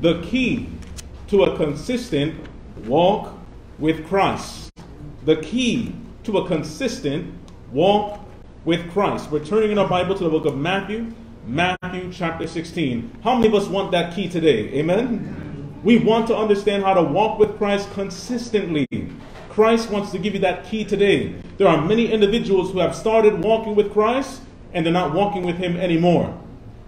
the key to a consistent walk with Christ. The key to a consistent walk with Christ. We're turning in our Bible to the book of Matthew, Matthew chapter 16. How many of us want that key today? Amen? We want to understand how to walk with Christ consistently. Christ wants to give you that key today. There are many individuals who have started walking with Christ and they're not walking with Him anymore.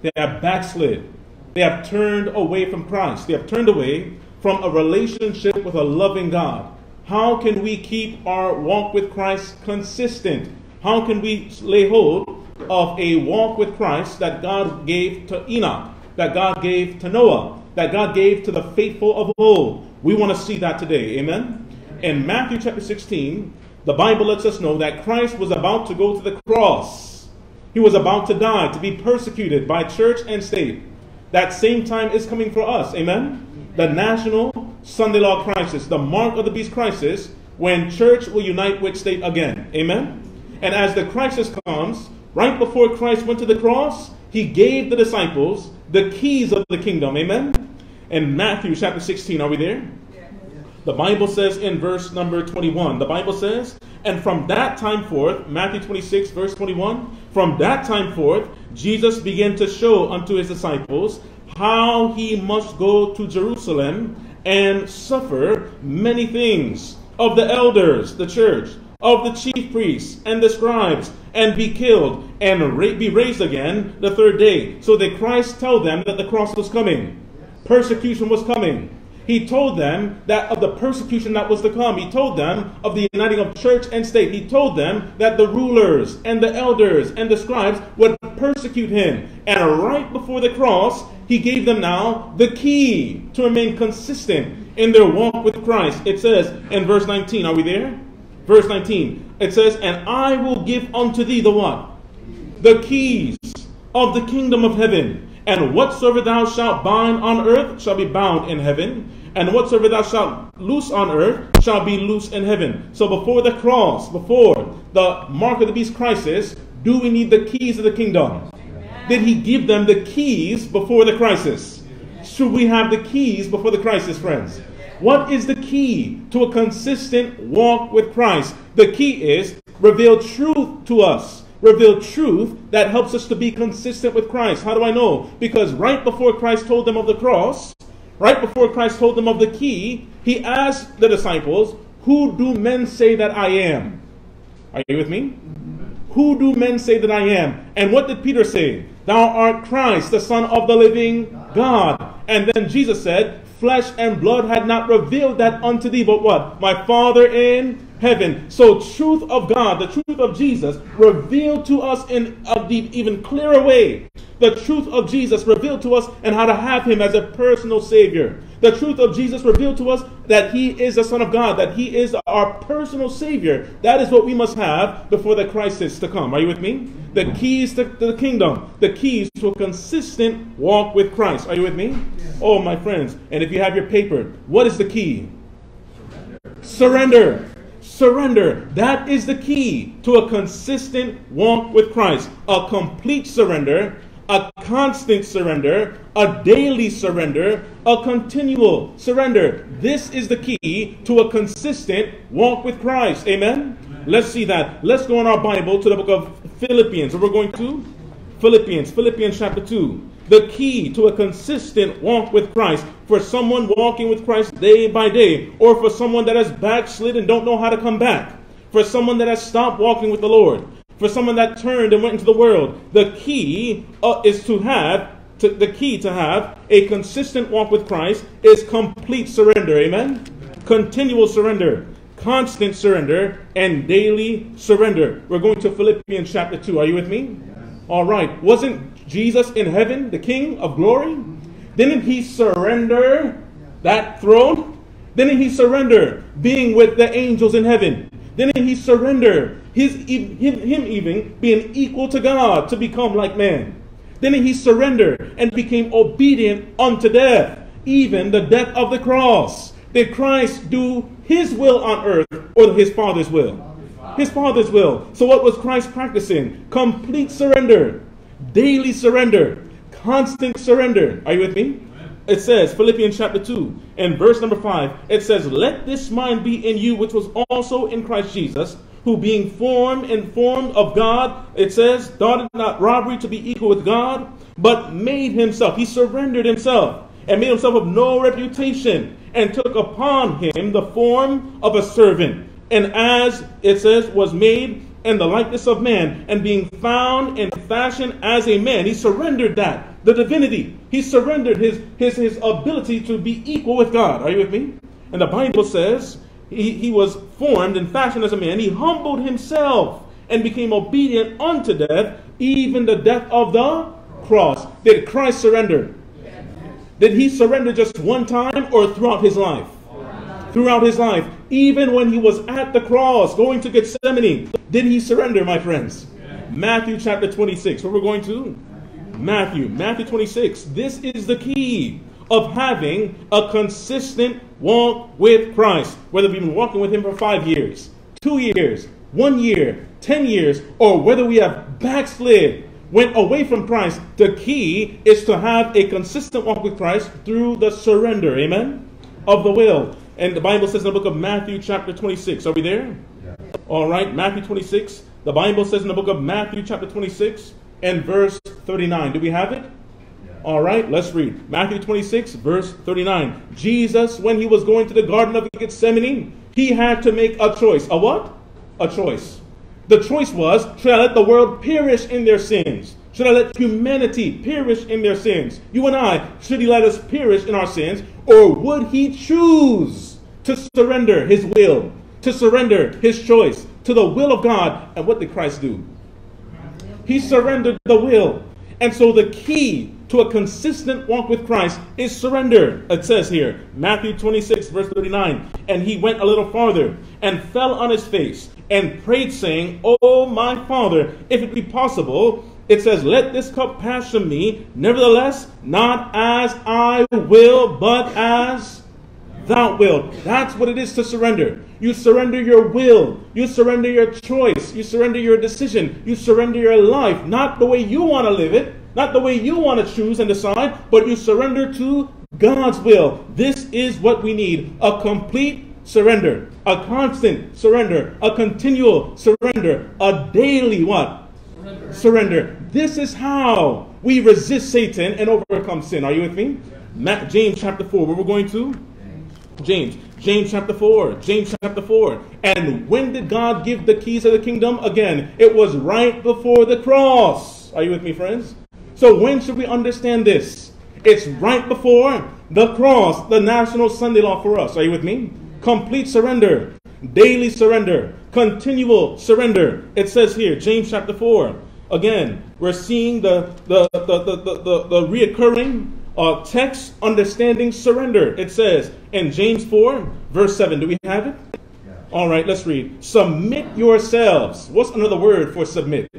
They have backslid. They have turned away from Christ. They have turned away from a relationship with a loving God. How can we keep our walk with Christ consistent? How can we lay hold of a walk with Christ that God gave to Enoch, that God gave to Noah, that God gave to the faithful of old? We want to see that today. Amen? In Matthew chapter 16, the Bible lets us know that Christ was about to go to the cross. He was about to die, to be persecuted by church and state. That same time is coming for us. Amen? The national Sunday law crisis, the mark of the beast crisis, when church will unite with state again. Amen? And as the crisis comes, right before Christ went to the cross, he gave the disciples the keys of the kingdom. Amen? In Matthew chapter 16, are we there? The Bible says in verse number 21, the Bible says, and from that time forth, Matthew 26, verse 21, from that time forth, Jesus began to show unto his disciples how he must go to Jerusalem and suffer many things of the elders, the church, of the chief priests and the scribes, and be killed and be raised again the third day. So that Christ told them that the cross was coming, persecution was coming. He told them that of the persecution that was to come. He told them of the uniting of church and state. He told them that the rulers and the elders and the scribes would persecute him. And right before the cross, he gave them now the key to remain consistent in their walk with Christ. It says in verse 19, are we there? Verse 19, it says, And I will give unto thee the what? The keys of the kingdom of heaven. And whatsoever thou shalt bind on earth shall be bound in heaven, and whatsoever thou shalt loose on earth shall be loose in heaven. So before the cross, before the mark of the beast crisis, do we need the keys of the kingdom? Did he give them the keys before the crisis? Should we have the keys before the crisis, friends? What is the key to a consistent walk with Christ? The key is reveal truth to us reveal truth that helps us to be consistent with Christ. How do I know? Because right before Christ told them of the cross, right before Christ told them of the key, he asked the disciples, Who do men say that I am? Are you with me? Who do men say that I am? And what did Peter say? Thou art Christ, the Son of the living God. And then Jesus said, Flesh and blood had not revealed that unto thee, but what? My Father in heaven. So, truth of God, the truth of Jesus, revealed to us in a deep, even clearer way. The truth of Jesus revealed to us and how to have Him as a personal Savior. The truth of Jesus revealed to us that He is the Son of God, that He is our personal Savior. That is what we must have before the crisis to come. Are you with me? The keys to, the kingdom, the keys to a consistent walk with Christ. Are you with me? Oh, my friends. And if you have your paper, what is the key? Surrender. Surrender. Surrender. That is the key to a consistent walk with Christ. A complete surrender, a constant surrender, a daily surrender, a continual surrender. This is the key to a consistent walk with Christ. Amen? Amen. Let's see that. Let's go in our Bible to the book of Philippians. We're going to Philippians, Philippians chapter 2 the key to a consistent walk with Christ for someone walking with Christ day by day, or for someone that has backslid and don't know how to come back, for someone that has stopped walking with the Lord, for someone that turned and went into the world. The key uh, is to have to, the key to have a consistent walk with Christ is complete surrender. Amen. Continual surrender constant surrender and daily surrender. We're going to Philippians chapter 2. Are you with me? All right. Wasn't Jesus in heaven, the King of glory? Didn't he surrender that throne? Didn't he surrender being with the angels in heaven? Didn't he surrender his, him, him even being equal to God to become like man? Didn't he surrender and became obedient unto death, even the death of the cross? Did Christ do his will on earth or his Father's will? His Father's will. So what was Christ practicing? Complete surrender daily surrender, constant surrender. Are you with me? It says, Philippians chapter 2, and verse number 5, it says, Let this mind be in you, which was also in Christ Jesus, who being formed and formed of God, it says, thought it not robbery to be equal with God, but made himself, he surrendered himself, and made himself of no reputation, and took upon him the form of a servant. And as it says, was made in the likeness of man, and being found in fashion as a man, he surrendered that the divinity. He surrendered his, his, his ability to be equal with God. Are you with me? And the Bible says he, he was formed and fashioned as a man. He humbled himself and became obedient unto death, even the death of the cross. Did Christ surrender? Did he surrender just one time or throughout his life? Throughout his life, even when he was at the cross going to Gethsemane, did he surrender, my friends? Matthew chapter 26, where we're going to? Matthew, Matthew 26. This is the key of having a consistent walk with Christ. Whether we've been walking with Him for five years, two years, one year, ten years, or whether we have backslid, went away from Christ, the key is to have a consistent walk with Christ through the surrender, amen, of the will. And the Bible says in the book of Matthew, chapter 26. Are we there? Yeah. All right, Matthew 26. The Bible says in the book of Matthew, chapter 26, and verse 39. Do we have it? All right, let's read. Matthew 26, verse 39. Jesus, when he was going to the Garden of Gethsemane, he had to make a choice. A what? A choice. The choice was should I let the world perish in their sins? Should I let humanity perish in their sins? You and I, should he let us perish in our sins? Or would he choose to surrender his will, to surrender his choice to the will of God? And what did Christ do? He surrendered the will. And so the key to a consistent walk with Christ is surrender. It says here, Matthew 26, verse 39. And he went a little farther and fell on his face and prayed, saying, Oh, my Father, if it be possible, it says, Let this cup pass from me. Nevertheless, not as I will, but as thou wilt. That's what it is to surrender. You surrender your will. You surrender your choice. You surrender your decision. You surrender your life. Not the way you want to live it, not the way you want to choose and decide, but you surrender to God's will. This is what we need a complete surrender, a constant surrender, a continual surrender, a daily what? Surrender. surrender. This is how we resist Satan and overcome sin. Are you with me? James chapter 4, where we're going to? James. James chapter 4. James chapter 4. And when did God give the keys of the kingdom? Again, it was right before the cross. Are you with me, friends? So when should we understand this? It's right before the cross, the national Sunday law for us. Are you with me? Complete surrender, daily surrender, continual surrender. It says here, James chapter 4. Again, we're seeing the, the, the, the, the, the, the reoccurring uh, text understanding surrender. It says in James 4, verse 7. Do we have it? Yeah. All right, let's read. Submit yourselves. What's another word for submit?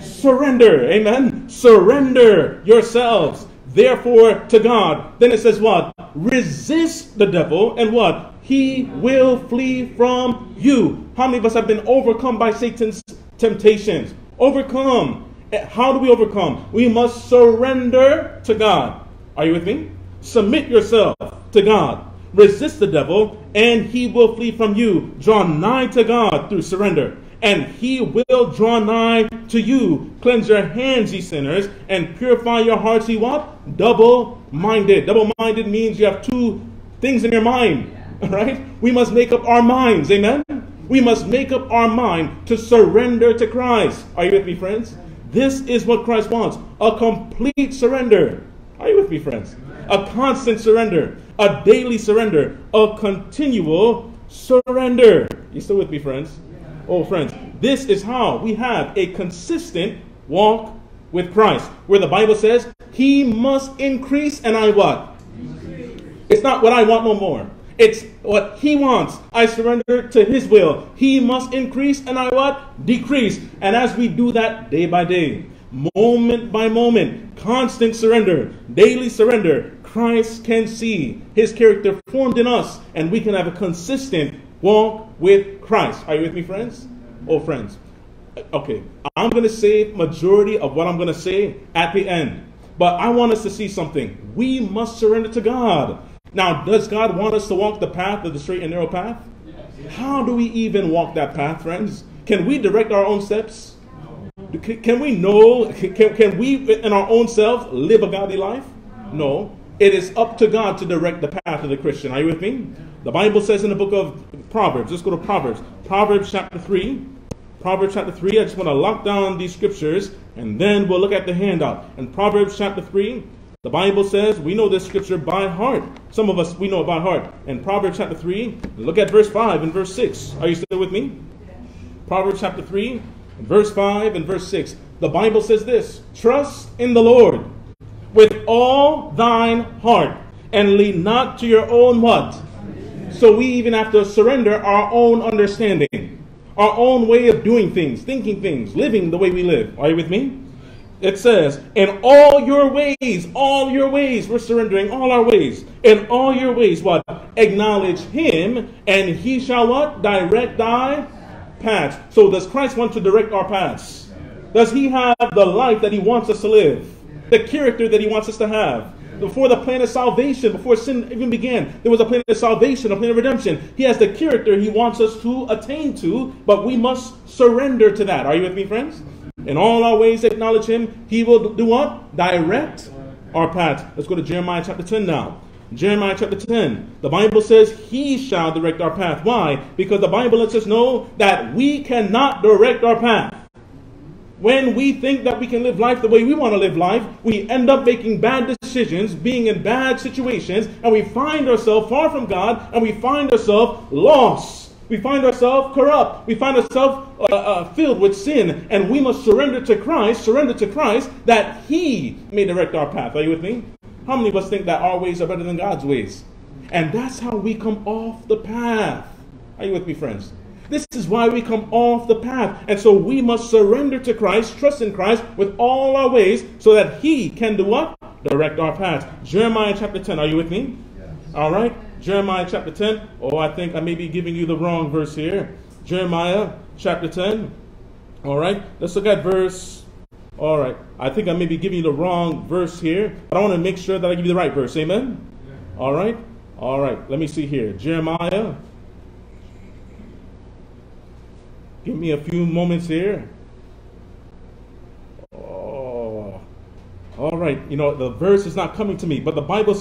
Surrender. Amen. Surrender yourselves, therefore, to God. Then it says what? Resist the devil, and what? He will flee from you. How many of us have been overcome by Satan's temptations? Overcome eh, how do we overcome? We must surrender to God. Are you with me? Submit yourself to God. Resist the devil, and he will flee from you. Draw nigh to God through surrender, and he will draw nigh to you. Cleanse your hands, ye sinners, and purify your hearts, ye what? Double minded. Double minded means you have two things in your mind, right? We must make up our minds. Amen? We must make up our mind to surrender to Christ. Are you with me, friends? This is what Christ wants a complete surrender. Are you with me, friends? A constant surrender, a daily surrender, a continual surrender. You still with me, friends? Oh, friends, this is how we have a consistent walk with Christ, where the Bible says, He must increase and I what? It's not what I want no more. It's what he wants. I surrender to his will. He must increase and I what? Decrease. And as we do that day by day, moment by moment, constant surrender, daily surrender, Christ can see his character formed in us and we can have a consistent walk with Christ. Are you with me, friends? Oh, friends. Okay, I'm going to say majority of what I'm going to say at the end. But I want us to see something. We must surrender to God. Now, does God want us to walk the path of the straight and narrow path? How do we even walk that path, friends? Can we direct our own steps? Can we know, can, can we in our own self live a godly life? No. It is up to God to direct the path of the Christian. Are you with me? The Bible says in the book of Proverbs, let's go to Proverbs. Proverbs chapter 3. Proverbs chapter 3. I just want to lock down these scriptures and then we'll look at the handout. In Proverbs chapter 3, the Bible says, we know this scripture by heart. Some of us, we know it by heart. In Proverbs chapter 3, look at verse 5 and verse 6. Are you still with me? Proverbs chapter 3, verse 5 and verse 6. The Bible says this Trust in the Lord with all thine heart, and lean not to your own what? So we even have to surrender our own understanding, our own way of doing things, thinking things, living the way we live. Are you with me? It says, In all your ways, all your ways, we're surrendering all our ways. In all your ways, what? Acknowledge him, and he shall what? Direct thy paths. So does Christ want to direct our paths? Does he have the life that he wants us to live? The character that he wants us to have? Before the plan of salvation, before sin even began, there was a plan of salvation, a plan of redemption. He has the character he wants us to attain to, but we must surrender to that. Are you with me, friends? In all our ways acknowledge him. He will do what? Direct our path. Let's go to Jeremiah chapter 10 now. Jeremiah chapter 10. The Bible says he shall direct our path. Why? Because the Bible lets us know that we cannot direct our path. When we think that we can live life the way we want to live life, we end up making bad decisions, being in bad situations, and we find ourselves far from God, and we find ourselves lost. We find ourselves corrupt. We find ourselves uh, uh, filled with sin, and we must surrender to Christ, surrender to Christ, that He may direct our path. Are you with me? How many of us think that our ways are better than God's ways? And that's how we come off the path. Are you with me, friends? This is why we come off the path. And so we must surrender to Christ, trust in Christ with all our ways, so that He can do what? Direct our path. Jeremiah chapter 10. Are you with me? Yes. All right. Jeremiah chapter 10. Oh, I think I may be giving you the wrong verse here. Jeremiah chapter 10. All right, let's look at verse. All right, I think I may be giving you the wrong verse here, but I want to make sure that I give you the right verse. Amen? All right, all right, let me see here. Jeremiah. Give me a few moments here. All right, you know, the verse is not coming to me, but the Bible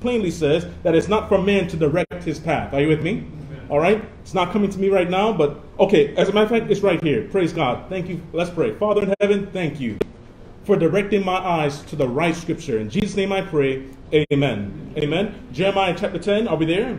plainly says that it's not for man to direct his path. Are you with me? All right? It's not coming to me right now, but okay, as a matter of fact, it's right here. Praise God. Thank you. Let's pray. Father in heaven, thank you for directing my eyes to the right scripture. In Jesus' name I pray. Amen. Amen. Jeremiah chapter 10, are we there?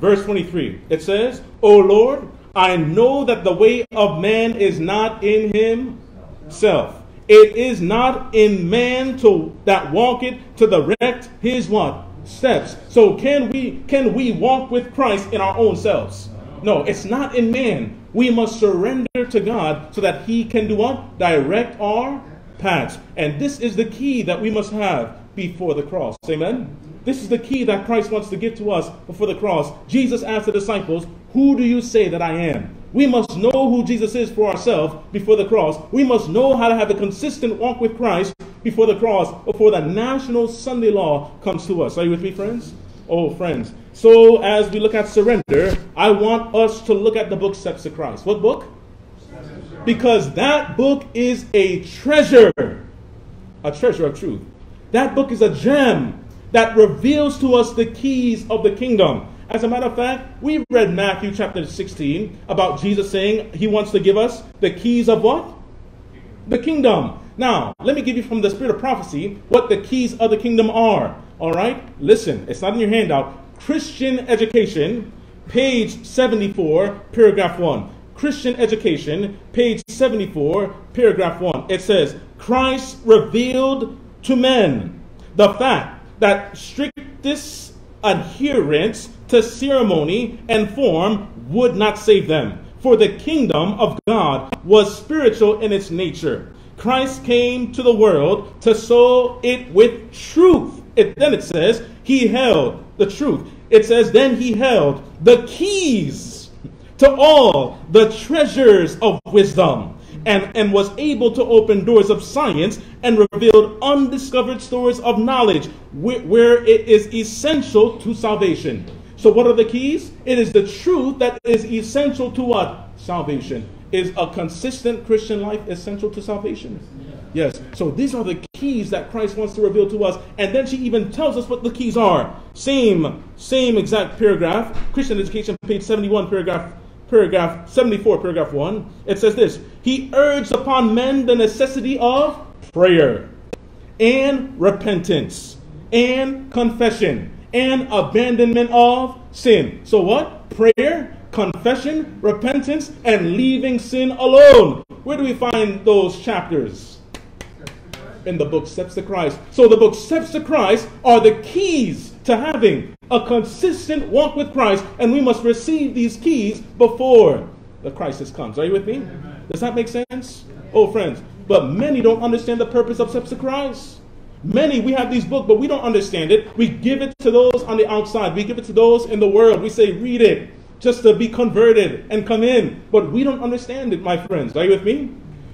Verse 23. It says, O Lord, I know that the way of man is not in himself it is not in man to that walketh to direct his what? Steps. So can we can we walk with Christ in our own selves? No, it's not in man. We must surrender to God so that he can do what? Direct our paths. And this is the key that we must have before the cross. Amen. This is the key that Christ wants to give to us before the cross. Jesus asked the disciples, Who do you say that I am? We must know who Jesus is for ourselves before the cross. We must know how to have a consistent walk with Christ before the cross, before the national Sunday law comes to us. Are you with me, friends? Oh, friends. So, as we look at surrender, I want us to look at the book Steps to Christ. What book? Because that book is a treasure, a treasure of truth. That book is a gem that reveals to us the keys of the kingdom. As a matter of fact, we read Matthew chapter 16 about Jesus saying he wants to give us the keys of what? The kingdom. Now, let me give you from the spirit of prophecy what the keys of the kingdom are. All right? Listen, it's not in your handout. Christian education, page 74, paragraph 1. Christian education, page 74, paragraph 1. It says, Christ revealed to men the fact that strictest adherence to ceremony and form would not save them. For the kingdom of God was spiritual in its nature. Christ came to the world to sow it with truth. It, then it says, He held the truth. It says, Then He held the keys to all the treasures of wisdom. And, and was able to open doors of science and revealed undiscovered stores of knowledge where, where it is essential to salvation. So, what are the keys? It is the truth that is essential to what? Salvation. Is a consistent Christian life essential to salvation? Yes. So these are the keys that Christ wants to reveal to us. And then she even tells us what the keys are. Same, same exact paragraph. Christian Education, page 71, paragraph paragraph 74, paragraph 1. It says this He urged upon men the necessity of prayer and repentance and confession and abandonment of sin. So what? Prayer, confession, repentance, and leaving sin alone. Where do we find those chapters? In the book Steps to Christ. So the book Steps to Christ are the keys to having a consistent walk with Christ, and we must receive these keys before the crisis comes. Are you with me? Does that make sense? Oh, friends, but many don't understand the purpose of Steps to Christ. Many, we have these books, but we don't understand it. We give it to those on the outside. We give it to those in the world. We say, read it just to be converted and come in. But we don't understand it, my friends. Are you with me?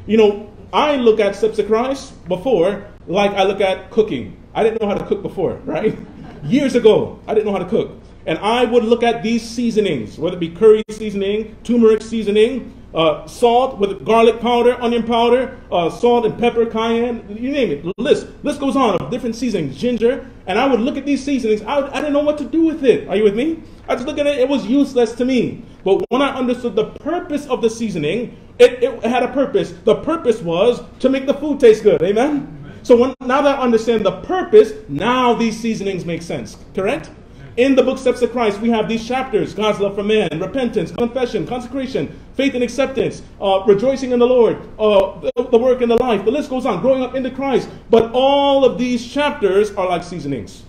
You know, I look at steps of Christ before like I look at cooking. I didn't know how to cook before, right? Years ago, I didn't know how to cook. And I would look at these seasonings, whether it be curry seasoning, turmeric seasoning, uh, salt with garlic powder, onion powder, uh, salt and pepper, cayenne, you name it. List, list goes on of different seasonings, ginger. And I would look at these seasonings. I, I didn't know what to do with it. Are you with me? I just look at it. It was useless to me. But when I understood the purpose of the seasoning, it, it had a purpose. The purpose was to make the food taste good. Amen? So when, now that I understand the purpose, now these seasonings make sense. Correct? In the book Steps of Christ, we have these chapters God's love for man, repentance, confession, consecration, faith and acceptance, uh, rejoicing in the Lord, uh, the, the, work and the life. The list goes on, growing up into Christ. But all of these chapters are like seasonings.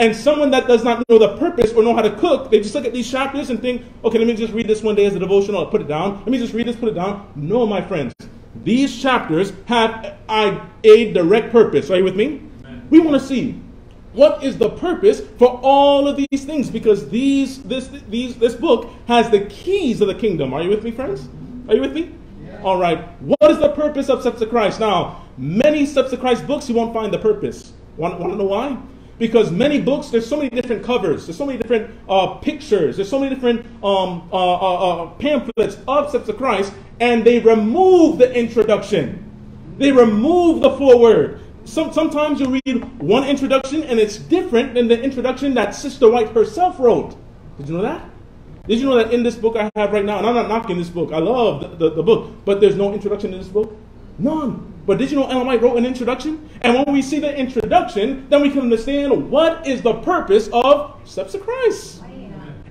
And someone that does not know the purpose or know how to cook, they just look at these chapters and think, okay, let me just read this one day as a devotional, put it down. Let me just read this, put it down. No, my friends. These chapters have a, a direct purpose. Are you with me? Amen. We want to see what is the purpose for all of these things because these this these this book has the keys of the kingdom. Are you with me, friends? Are you with me? Yeah. All right. What is the purpose of Steps of Christ? Now, many Steps of Christ books you won't find the purpose. Want, want to know why? Because many books, there's so many different covers, there's so many different uh, pictures, there's so many different um, uh, uh, uh, pamphlets of Steps of Christ, and they remove the introduction. They remove the foreword. Some, sometimes you read one introduction and it's different than the introduction that Sister White herself wrote. Did you know that? Did you know that in this book I have right now, and I'm not knocking this book, I love the, the, the book, but there's no introduction in this book? None. But did you know Ellen White wrote an introduction? And when we see the introduction, then we can understand what is the purpose of Steps of Christ.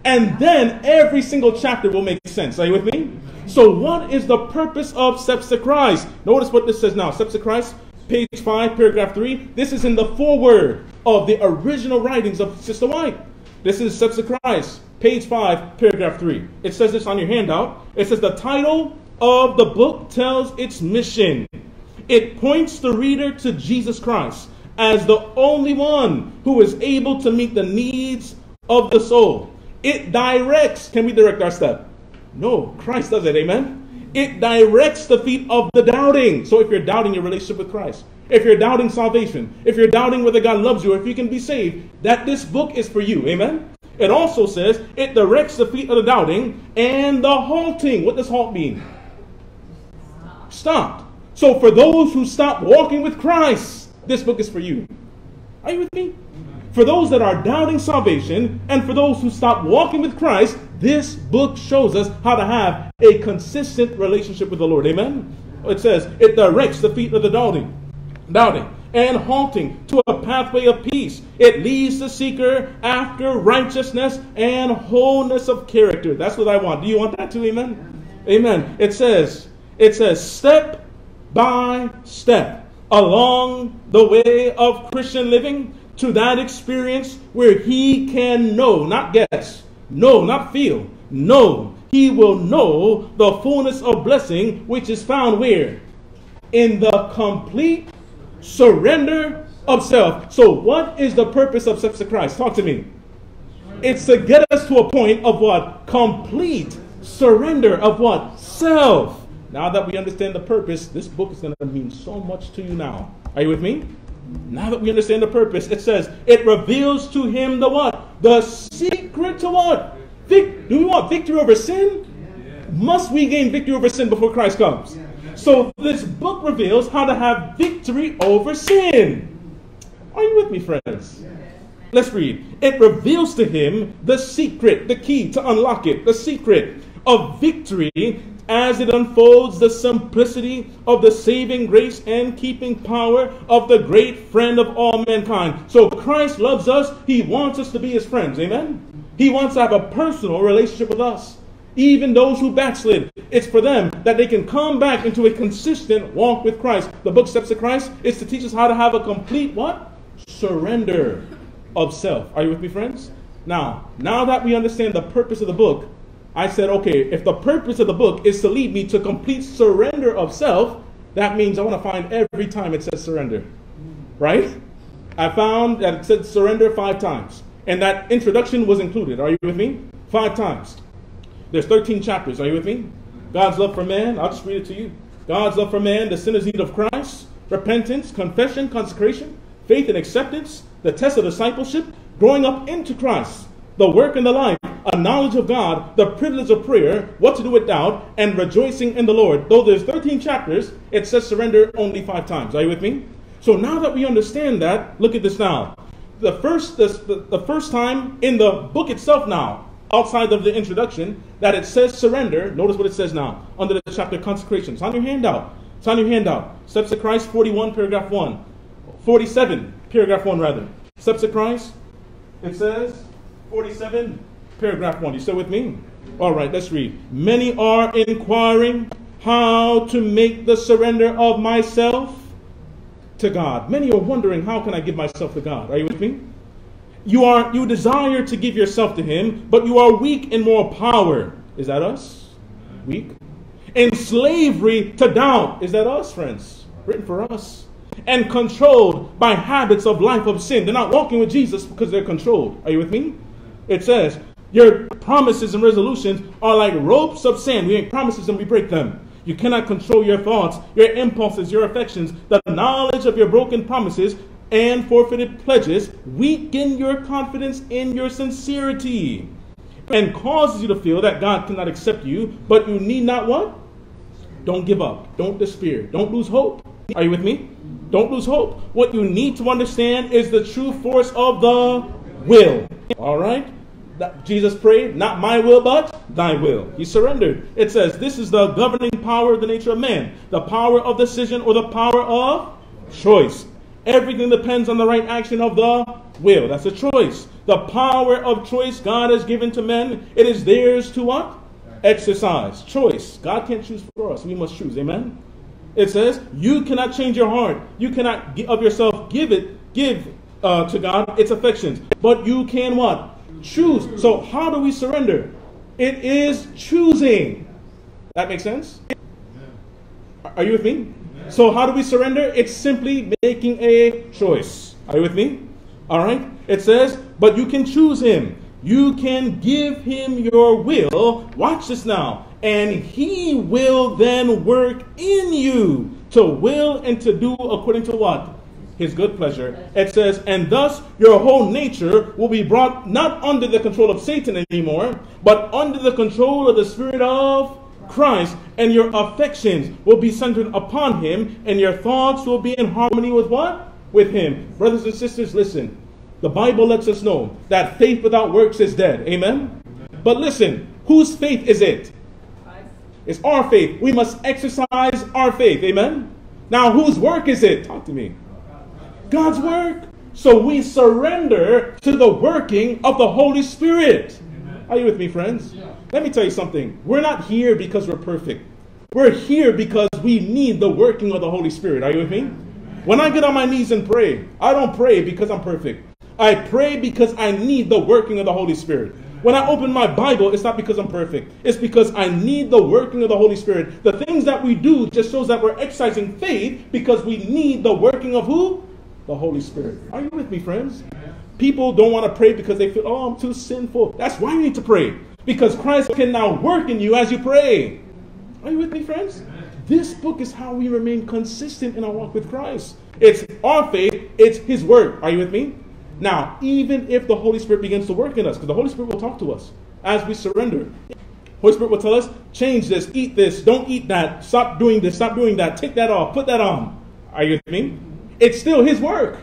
And then every single chapter will make sense. Are you with me? So, what is the purpose of Steps of Christ? Notice what this says now. Steps of Christ, page 5, paragraph 3. This is in the foreword of the original writings of Sister White. This is Steps of Christ, page 5, paragraph 3. It says this on your handout. It says the title of the book tells its mission. It points the reader to Jesus Christ as the only one who is able to meet the needs of the soul. It directs, can we direct our step? No, Christ does it, amen? It directs the feet of the doubting. So if you're doubting your relationship with Christ, if you're doubting salvation, if you're doubting whether God loves you, if you can be saved, that this book is for you, amen? It also says it directs the feet of the doubting and the halting. What does halt mean? Stopped. So for those who stop walking with Christ, this book is for you. Are you with me? For those that are doubting salvation, and for those who stop walking with Christ, this book shows us how to have a consistent relationship with the Lord. Amen? It says, it directs the feet of the doubting, doubting and halting to a pathway of peace. It leads the seeker after righteousness and wholeness of character. That's what I want. Do you want that too? Amen? Amen. It says, it says, step by step along the way of Christian living to that experience where he can know, not guess, know, not feel, know. He will know the fullness of blessing which is found where? In the complete surrender of self. So, what is the purpose of Steps of Christ? Talk to me. It's to get us to a point of what? Complete surrender of what? Self. Now that we understand the purpose, this book is going to mean so much to you now. Are you with me? Now that we understand the purpose, it says it reveals to him the what? The secret to what? Vic- do we want victory over sin? Must we gain victory over sin before Christ comes? So this book reveals how to have victory over sin. Are you with me, friends? Let's read. It reveals to him the secret, the key to unlock it, the secret of victory as it unfolds the simplicity of the saving grace and keeping power of the great friend of all mankind. So Christ loves us. He wants us to be his friends. Amen? He wants to have a personal relationship with us. Even those who backslid, it's for them that they can come back into a consistent walk with Christ. The book Steps of Christ is to teach us how to have a complete what? Surrender of self. Are you with me, friends? Now, now that we understand the purpose of the book, I said, okay, if the purpose of the book is to lead me to complete surrender of self, that means I want to find every time it says surrender. Right? I found that it said surrender five times. And that introduction was included. Are you with me? Five times. There's 13 chapters. Are you with me? God's love for man. I'll just read it to you. God's love for man, the sinner's need of Christ, repentance, confession, consecration, faith and acceptance, the test of discipleship, growing up into Christ, the work and the life, a knowledge of God, the privilege of prayer, what to do with doubt, and rejoicing in the Lord. Though there's 13 chapters, it says surrender only five times. Are you with me? So now that we understand that, look at this now. The first, the, the first time in the book itself now, outside of the introduction, that it says surrender, notice what it says now, under the chapter consecration. On your handout. It's on your handout. Steps of Christ 41, paragraph 1. 47, paragraph 1 rather. Steps of Christ, it says 47, paragraph 1. You still with me? All right, let's read. Many are inquiring how to make the surrender of myself to God. Many are wondering, how can I give myself to God? Are you with me? You are you desire to give yourself to him, but you are weak in moral power. Is that us? Weak. In slavery to doubt. Is that us, friends? Written for us. And controlled by habits of life of sin. They're not walking with Jesus because they're controlled. Are you with me? It says, Your promises and resolutions are like ropes of sand. We make promises and we break them. You cannot control your thoughts, your impulses, your affections. The knowledge of your broken promises and forfeited pledges weaken your confidence in your sincerity and causes you to feel that God cannot accept you, but you need not what? Don't give up. Don't despair. Don't lose hope. Are you with me? Don't lose hope. What you need to understand is the true force of the will. All right? Jesus prayed, not my will, but thy will. He surrendered. It says, This is the governing power of the nature of man, the power of decision or the power of choice. Everything depends on the right action of the will. That's a choice. The power of choice God has given to men, it is theirs to what? Exercise. Choice. God can't choose for us. We must choose. Amen? It says, You cannot change your heart. You cannot of yourself give it, give uh, to God its affections. But you can what? Choose. So how do we surrender? It is choosing. That makes sense? Are you with me? So how do we surrender? It's simply making a choice. Are you with me? All right. It says, but you can choose him. You can give him your will. Watch this now. And he will then work in you to will and to do according to what? His good pleasure. It says, and thus your whole nature will be brought not under the control of Satan anymore, but under the control of the Spirit of Christ, and your affections will be centered upon him, and your thoughts will be in harmony with what? With him. Brothers and sisters, listen. The Bible lets us know that faith without works is dead. Amen? Amen. But listen, whose faith is it? It's our faith. We must exercise our faith. Amen? Now, whose work is it? Talk to me. God's work. So we surrender to the working of the Holy Spirit. Amen. Are you with me, friends? Yeah. Let me tell you something. We're not here because we're perfect. We're here because we need the working of the Holy Spirit. Are you with me? When I get on my knees and pray, I don't pray because I'm perfect. I pray because I need the working of the Holy Spirit. When I open my Bible, it's not because I'm perfect. It's because I need the working of the Holy Spirit. The things that we do just shows that we're exercising faith because we need the working of who? The Holy Spirit. Are you with me, friends? People don't want to pray because they feel, oh, I'm too sinful. That's why you need to pray. Because Christ can now work in you as you pray. Are you with me, friends? This book is how we remain consistent in our walk with Christ. It's our faith, it's His word. Are you with me? Now, even if the Holy Spirit begins to work in us, because the Holy Spirit will talk to us as we surrender. Holy Spirit will tell us, change this, eat this, don't eat that, stop doing this, stop doing that, take that off, put that on. Are you with me? It's still His work.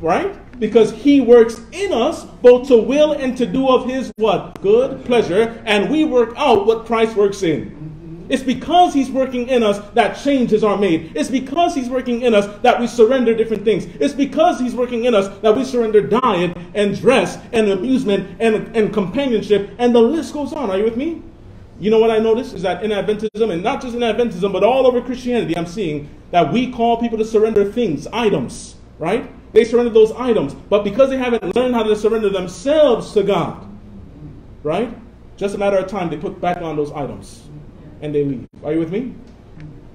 Right? Because He works in us both to will and to do of His what? Good pleasure. And we work out what Christ works in. It's because He's working in us that changes are made. It's because He's working in us that we surrender different things. It's because He's working in us that we surrender diet and dress and amusement and, and companionship, and the list goes on. Are you with me? You know what I notice is that in Adventism, and not just in Adventism, but all over Christianity, I'm seeing that we call people to surrender things, items, right? They surrender those items, but because they haven't learned how to surrender themselves to God, right? Just a matter of time, they put back on those items and they leave. Are you with me?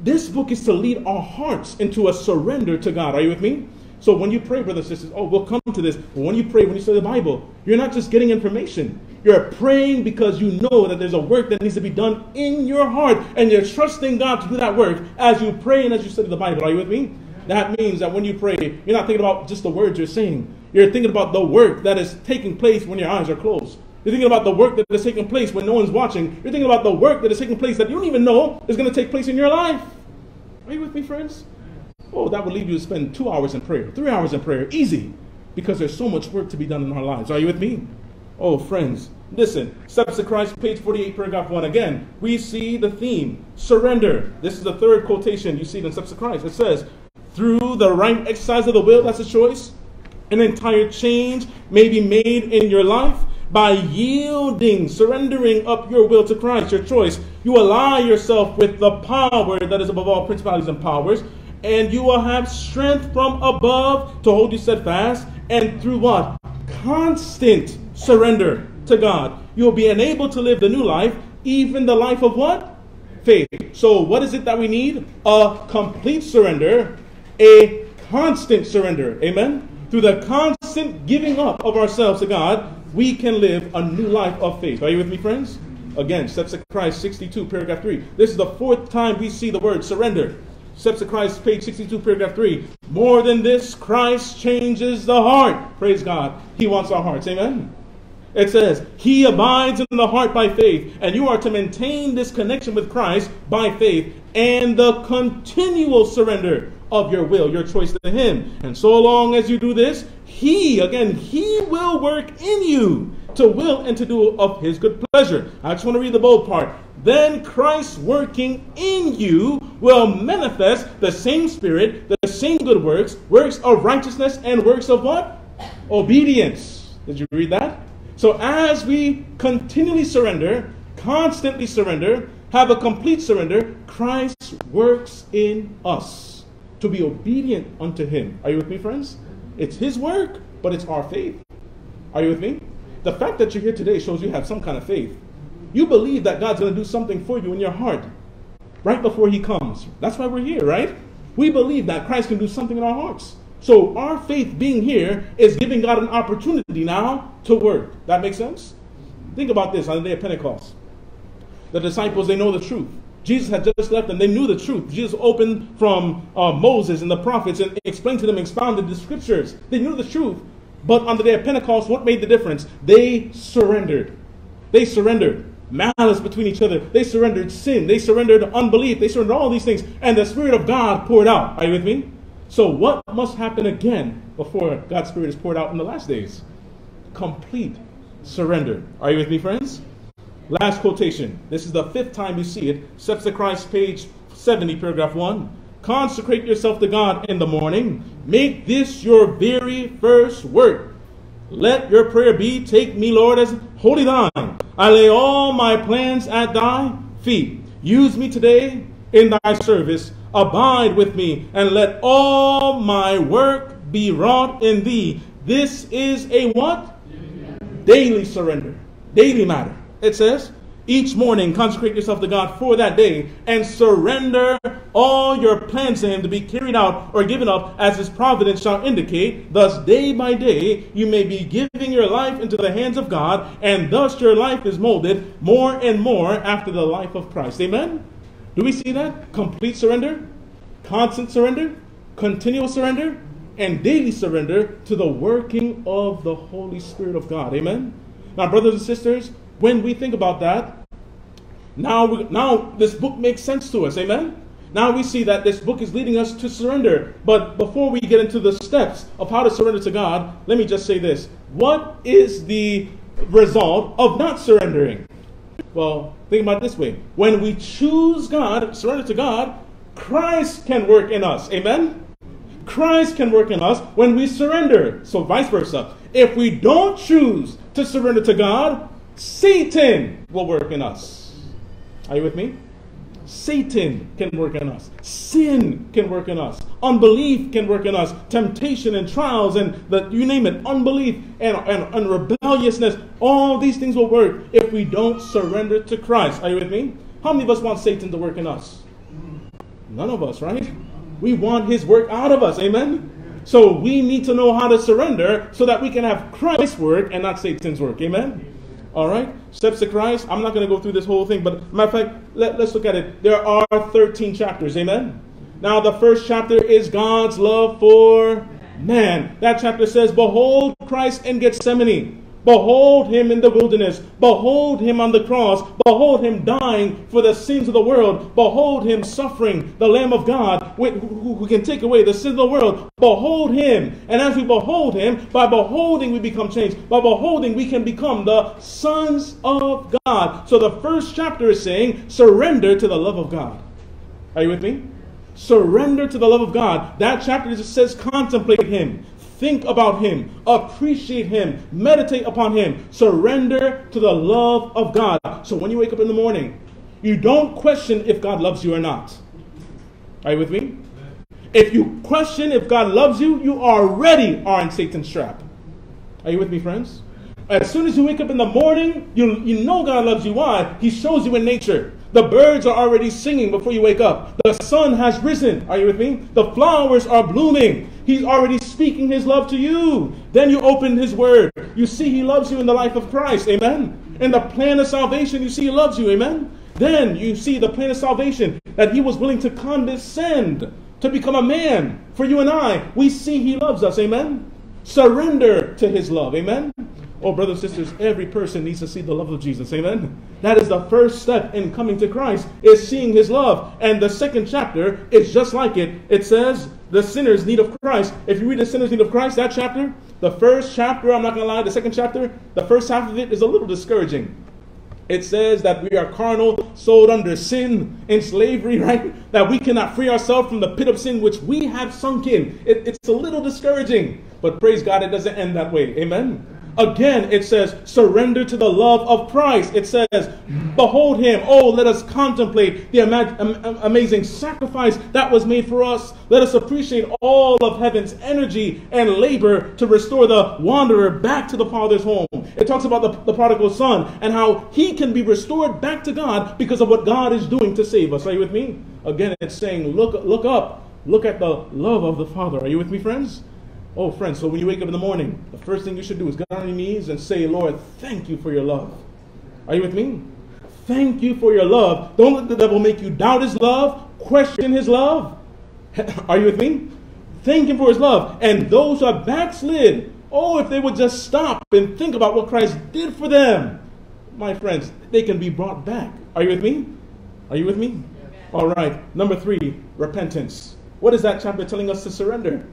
This book is to lead our hearts into a surrender to God. Are you with me? So when you pray, brothers and sisters, oh, we'll come to this. But when you pray, when you study the Bible, you're not just getting information. You're praying because you know that there's a work that needs to be done in your heart, and you're trusting God to do that work as you pray and as you study the Bible. Are you with me? That means that when you pray, you're not thinking about just the words you're saying. You're thinking about the work that is taking place when your eyes are closed. You're thinking about the work that is taking place when no one's watching. You're thinking about the work that is taking place that you don't even know is going to take place in your life. Are you with me, friends? Oh, that would leave you to spend two hours in prayer, three hours in prayer, easy, because there's so much work to be done in our lives. Are you with me? Oh, friends, listen. Steps of Christ, page 48, paragraph 1. Again, we see the theme surrender. This is the third quotation you see in Steps of Christ. It says, through the right exercise of the will, that's a choice, an entire change may be made in your life by yielding, surrendering up your will to Christ, your choice. You ally yourself with the power that is above all principalities and powers, and you will have strength from above to hold you steadfast. And through what? Constant surrender to God. You will be enabled to live the new life, even the life of what? Faith. So, what is it that we need? A complete surrender, a constant surrender. Amen? Through the constant giving up of ourselves to God, we can live a new life of faith. Are you with me, friends? Again, Steps of Christ 62, paragraph 3. This is the fourth time we see the word surrender. Steps of Christ, page 62, paragraph 3. More than this, Christ changes the heart. Praise God. He wants our hearts. Amen. It says, He abides in the heart by faith, and you are to maintain this connection with Christ by faith and the continual surrender of your will, your choice to Him. And so long as you do this, He, again, He will work in you to will and to do of His good pleasure. I just want to read the bold part. Then Christ working in you will manifest the same Spirit, the same good works, works of righteousness, and works of what? Obedience. Did you read that? So as we continually surrender, constantly surrender, have a complete surrender, Christ works in us to be obedient unto him. Are you with me, friends? It's his work, but it's our faith. Are you with me? The fact that you're here today shows you have some kind of faith. You believe that God's going to do something for you in your heart right before he comes. That's why we're here, right? We believe that Christ can do something in our hearts. So our faith being here is giving God an opportunity now to work. That makes sense? Think about this on the day of Pentecost. The disciples, they know the truth. Jesus had just left them. They knew the truth. Jesus opened from uh, Moses and the prophets and explained to them, expounded the scriptures. They knew the truth. But on the day of Pentecost, what made the difference? They surrendered. They surrendered malice between each other. They surrendered sin. They surrendered unbelief. They surrendered all these things. And the Spirit of God poured out. Are you with me? So, what must happen again before God's Spirit is poured out in the last days? Complete surrender. Are you with me, friends? Last quotation. This is the fifth time you see it. Steps of Christ, page 70, paragraph 1. Consecrate yourself to God in the morning. Make this your very first work. Let your prayer be, Take me, Lord, as holy thine. I lay all my plans at thy feet. Use me today in thy service. Abide with me, and let all my work be wrought in thee. This is a what? Daily surrender. Daily matter. It says, each morning consecrate yourself to God for that day and surrender all your plans to Him to be carried out or given up as His providence shall indicate. Thus, day by day, you may be giving your life into the hands of God, and thus your life is molded more and more after the life of Christ. Amen? Do we see that? Complete surrender, constant surrender, continual surrender, and daily surrender to the working of the Holy Spirit of God. Amen? Now, brothers and sisters, when we think about that, now, we, now this book makes sense to us. Amen? Now we see that this book is leading us to surrender. But before we get into the steps of how to surrender to God, let me just say this. What is the result of not surrendering? Well, think about this way. When we choose God, surrender to God, Christ can work in us. Amen? Christ can work in us when we surrender. So, vice versa. If we don't choose to surrender to God, Satan will work in us. Are you with me? Satan can work in us. Sin can work in us. Unbelief can work in us. Temptation and trials and the, you name it, unbelief and, and, and rebelliousness. All these things will work if we don't surrender to Christ. Are you with me? How many of us want Satan to work in us? None of us, right? We want his work out of us. Amen? So we need to know how to surrender so that we can have Christ's work and not Satan's work. Amen? All right? Steps to Christ. I'm not going to go through this whole thing, but matter of fact, let, let's look at it. There are 13 chapters. Amen? Now, the first chapter is God's love for man. That chapter says, Behold Christ in Gethsemane Behold him in the wilderness. Behold him on the cross. Behold him dying for the sins of the world. Behold him suffering, the Lamb of God, who can take away the sins of the world. Behold him. And as we behold him, by beholding we become changed. By beholding we can become the sons of God. So the first chapter is saying, surrender to the love of God. Are you with me? Surrender to the love of God. That chapter just says contemplate him. Think about Him, appreciate Him, meditate upon Him, surrender to the love of God. So when you wake up in the morning, you don't question if God loves you or not. Are you with me? If you question if God loves you, you already are in Satan's trap. Are you with me, friends? As soon as you wake up in the morning, you, you know God loves you. Why? He shows you in nature. The birds are already singing before you wake up. The sun has risen. Are you with me? The flowers are blooming. He's already speaking his love to you. Then you open his word. You see he loves you in the life of Christ. Amen. In the plan of salvation, you see he loves you. Amen. Then you see the plan of salvation that he was willing to condescend to become a man for you and I. We see he loves us. Amen. Surrender to his love. Amen. Oh, brothers and sisters, every person needs to see the love of Jesus. Amen. That is the first step in coming to Christ, is seeing his love. And the second chapter is just like it. It says the sinner's need of Christ. If you read the sinner's need of Christ, that chapter, the first chapter, I'm not going to lie, the second chapter, the first half of it is a little discouraging. It says that we are carnal, sold under sin, in slavery, right? That we cannot free ourselves from the pit of sin which we have sunk in. It, it's a little discouraging, but praise God, it doesn't end that way. Amen. Again, it says, surrender to the love of Christ. It says, behold him. Oh, let us contemplate the ama- amazing sacrifice that was made for us. Let us appreciate all of heaven's energy and labor to restore the wanderer back to the Father's home. It talks about the, the prodigal son and how he can be restored back to God because of what God is doing to save us. Are you with me? Again, it's saying, look, look up. Look at the love of the Father. Are you with me, friends? Oh, friends, so when you wake up in the morning, the first thing you should do is get on your knees and say, Lord, thank you for your love. Are you with me? Thank you for your love. Don't let the devil make you doubt his love, question his love. Are you with me? Thank him for his love. And those who have backslid, oh, if they would just stop and think about what Christ did for them, my friends, they can be brought back. Are you with me? Are you with me? All right. Number three, repentance. What is that chapter telling us to surrender?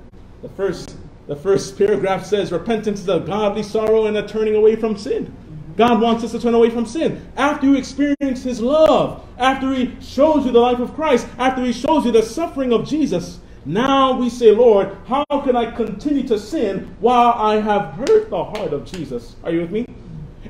The first the first paragraph says repentance is a godly sorrow and a turning away from sin. God wants us to turn away from sin. After you experience His love, after He shows you the life of Christ, after He shows you the suffering of Jesus, now we say, Lord, how can I continue to sin while I have hurt the heart of Jesus? Are you with me?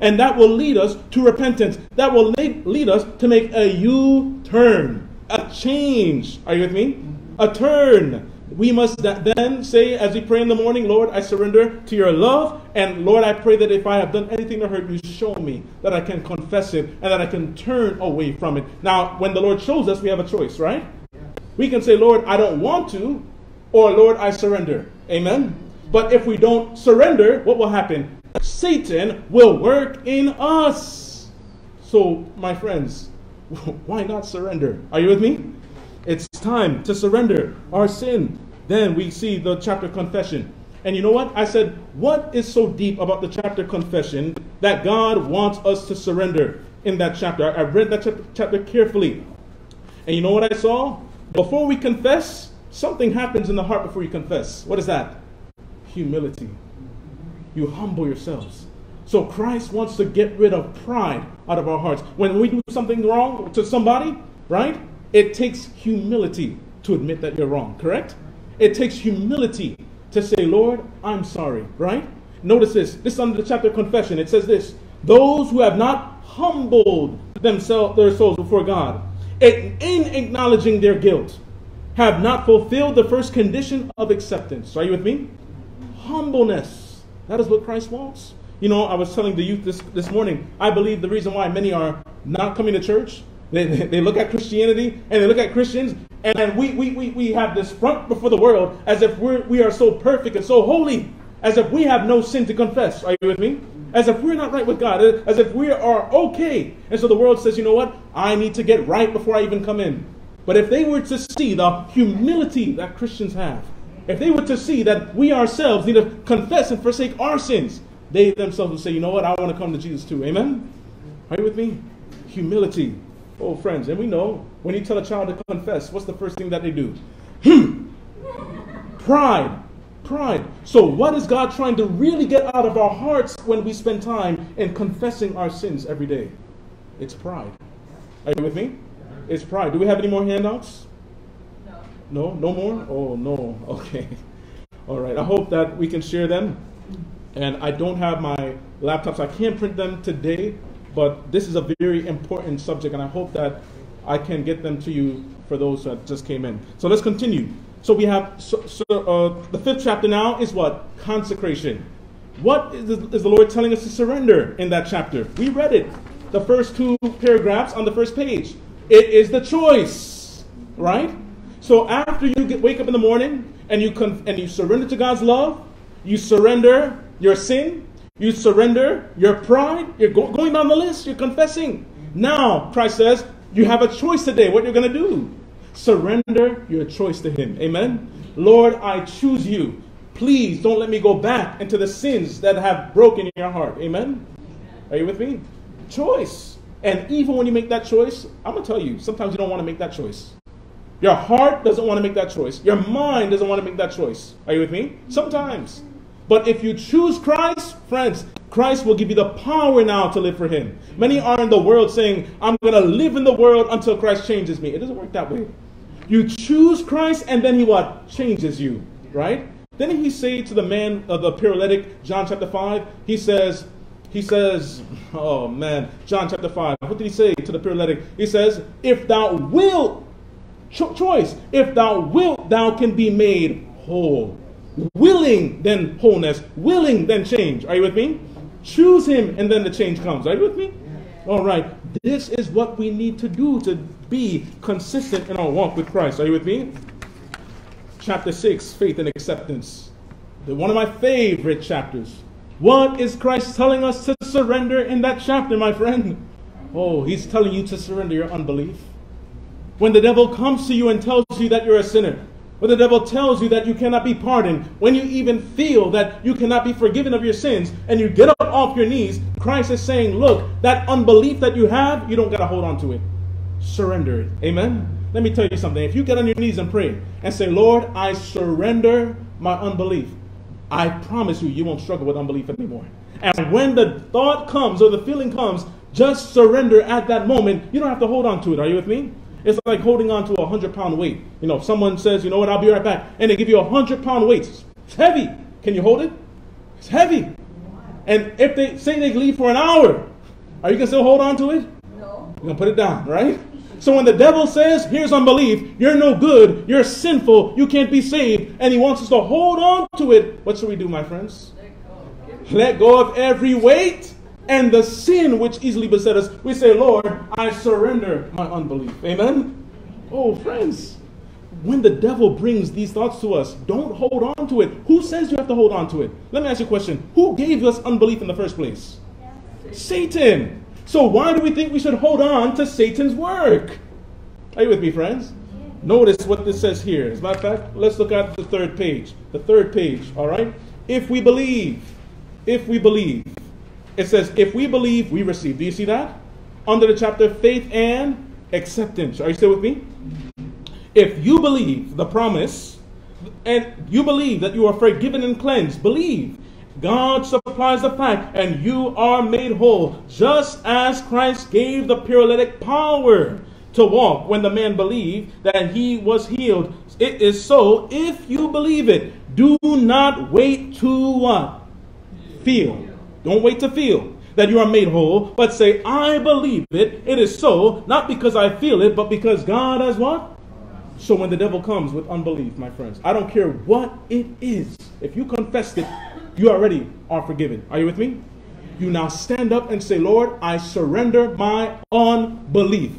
And that will lead us to repentance. That will lead us to make a U turn, a change. Are you with me? A turn we must then say, as we pray in the morning, Lord, I surrender to your love. And Lord, I pray that if I have done anything to hurt you, show me that I can confess it and that I can turn away from it. Now, when the Lord shows us, we have a choice, right? We can say, Lord, I don't want to, or Lord, I surrender. Amen? But if we don't surrender, what will happen? Satan will work in us. So, my friends, why not surrender? Are you with me? It's time to surrender our sin. Then we see the chapter confession. And you know what? I said, what is so deep about the chapter confession that God wants us to surrender in that chapter? I read that chapter carefully. And you know what I saw? Before we confess, something happens in the heart before you confess. What is that? Humility. You humble yourselves. So Christ wants to get rid of pride out of our hearts. When we do something wrong to somebody, right? It takes humility to admit that you're wrong, correct? It takes humility to say, Lord, I'm sorry, right? Notice this. This is under the chapter confession. It says this Those who have not humbled themselves, their souls before God, in acknowledging their guilt, have not fulfilled the first condition of acceptance. Are you with me? Humbleness. That is what Christ wants. You know, I was telling the youth this, this morning, I believe the reason why many are not coming to church, they, they look at Christianity and they look at Christians, and we, we, we, we have this front before the world as if we're, we are so perfect and so holy, as if we have no sin to confess. Are you with me? As if we're not right with God, as if we are okay. And so the world says, you know what? I need to get right before I even come in. But if they were to see the humility that Christians have, if they were to see that we ourselves need to confess and forsake our sins, they themselves would say, you know what? I want to come to Jesus too. Amen? Are you with me? Humility. Oh, friends, and we know when you tell a child to confess, what's the first thing that they do? Hmm. Pride. Pride. So, what is God trying to really get out of our hearts when we spend time in confessing our sins every day? It's pride. Are you with me? It's pride. Do we have any more handouts? No. No? No more? Oh, no. Okay. All right. I hope that we can share them. And I don't have my laptops. I can't print them today, but this is a very important subject, and I hope that I can get them to you for those that just came in. So let's continue. So we have so, so, uh, the fifth chapter now is what? Consecration. What is the, is the Lord telling us to surrender in that chapter? We read it, the first two paragraphs on the first page. It is the choice, right? So after you get, wake up in the morning and you and you surrender to God's love, you surrender your sin, you surrender your pride, you're go- going down the list, you're confessing. Now, Christ says, you have a choice today what you're going to do. Surrender your choice to Him. Amen. Lord, I choose you. Please don't let me go back into the sins that have broken your heart. Amen. Are you with me? Choice. And even when you make that choice, I'm going to tell you, sometimes you don't want to make that choice. Your heart doesn't want to make that choice. Your mind doesn't want to make that choice. Are you with me? Sometimes. But if you choose Christ, friends, Christ will give you the power now to live for Him. Many are in the world saying, I'm going to live in the world until Christ changes me. It doesn't work that way. You choose Christ and then He what? Changes you, right? Then he say to the man of the paralytic, John chapter 5, he says, he says, oh man, John chapter 5, what did he say to the paralytic? He says, if thou wilt, cho- choice, if thou wilt, thou can be made whole. Willing, then wholeness. Willing, then change. Are you with me? Choose him, and then the change comes. Are you with me? All right. This is what we need to do to be consistent in our walk with Christ. Are you with me? Chapter 6, Faith and Acceptance. The, one of my favorite chapters. What is Christ telling us to surrender in that chapter, my friend? Oh, he's telling you to surrender your unbelief. When the devil comes to you and tells you that you're a sinner, when the devil tells you that you cannot be pardoned, when you even feel that you cannot be forgiven of your sins, and you get up off your knees, Christ is saying, Look, that unbelief that you have, you don't got to hold on to it. Surrender it. Amen? Let me tell you something. If you get on your knees and pray and say, Lord, I surrender my unbelief, I promise you, you won't struggle with unbelief anymore. And when the thought comes or the feeling comes, just surrender at that moment. You don't have to hold on to it. Are you with me? It's like holding on to a 100 pound weight. You know, if someone says, you know what, I'll be right back, and they give you a 100 pound weight. It's heavy. Can you hold it? It's heavy. And if they say they leave for an hour, are you going to still hold on to it? No. You're going to put it down, right? So when the devil says, here's unbelief, you're no good, you're sinful, you can't be saved, and he wants us to hold on to it, what should we do, my friends? Let go, Let go of every weight and the sin which easily beset us, we say, Lord, I surrender my unbelief. Amen? Oh, friends, when the devil brings these thoughts to us, don't hold on to it. Who says you have to hold on to it? Let me ask you a question. Who gave us unbelief in the first place? Satan. So why do we think we should hold on to Satan's work? Are you with me, friends? Notice what this says here. As a matter of fact, let's look at the third page. The third page, all right? If we believe, if we believe, it says, if we believe, we receive. Do you see that? Under the chapter faith and acceptance. Are you still with me? If you believe the promise, and you believe that you are forgiven and cleansed, believe. God supplies the fact, and you are made whole, just as Christ gave the paralytic power to walk when the man believed that he was healed. It is so if you believe it. Do not wait to what? Feel. Don't wait to feel that you are made whole, but say, I believe it. It is so, not because I feel it, but because God has what? So when the devil comes with unbelief, my friends, I don't care what it is. If you confess it, you already are forgiven. Are you with me? You now stand up and say, Lord, I surrender my unbelief.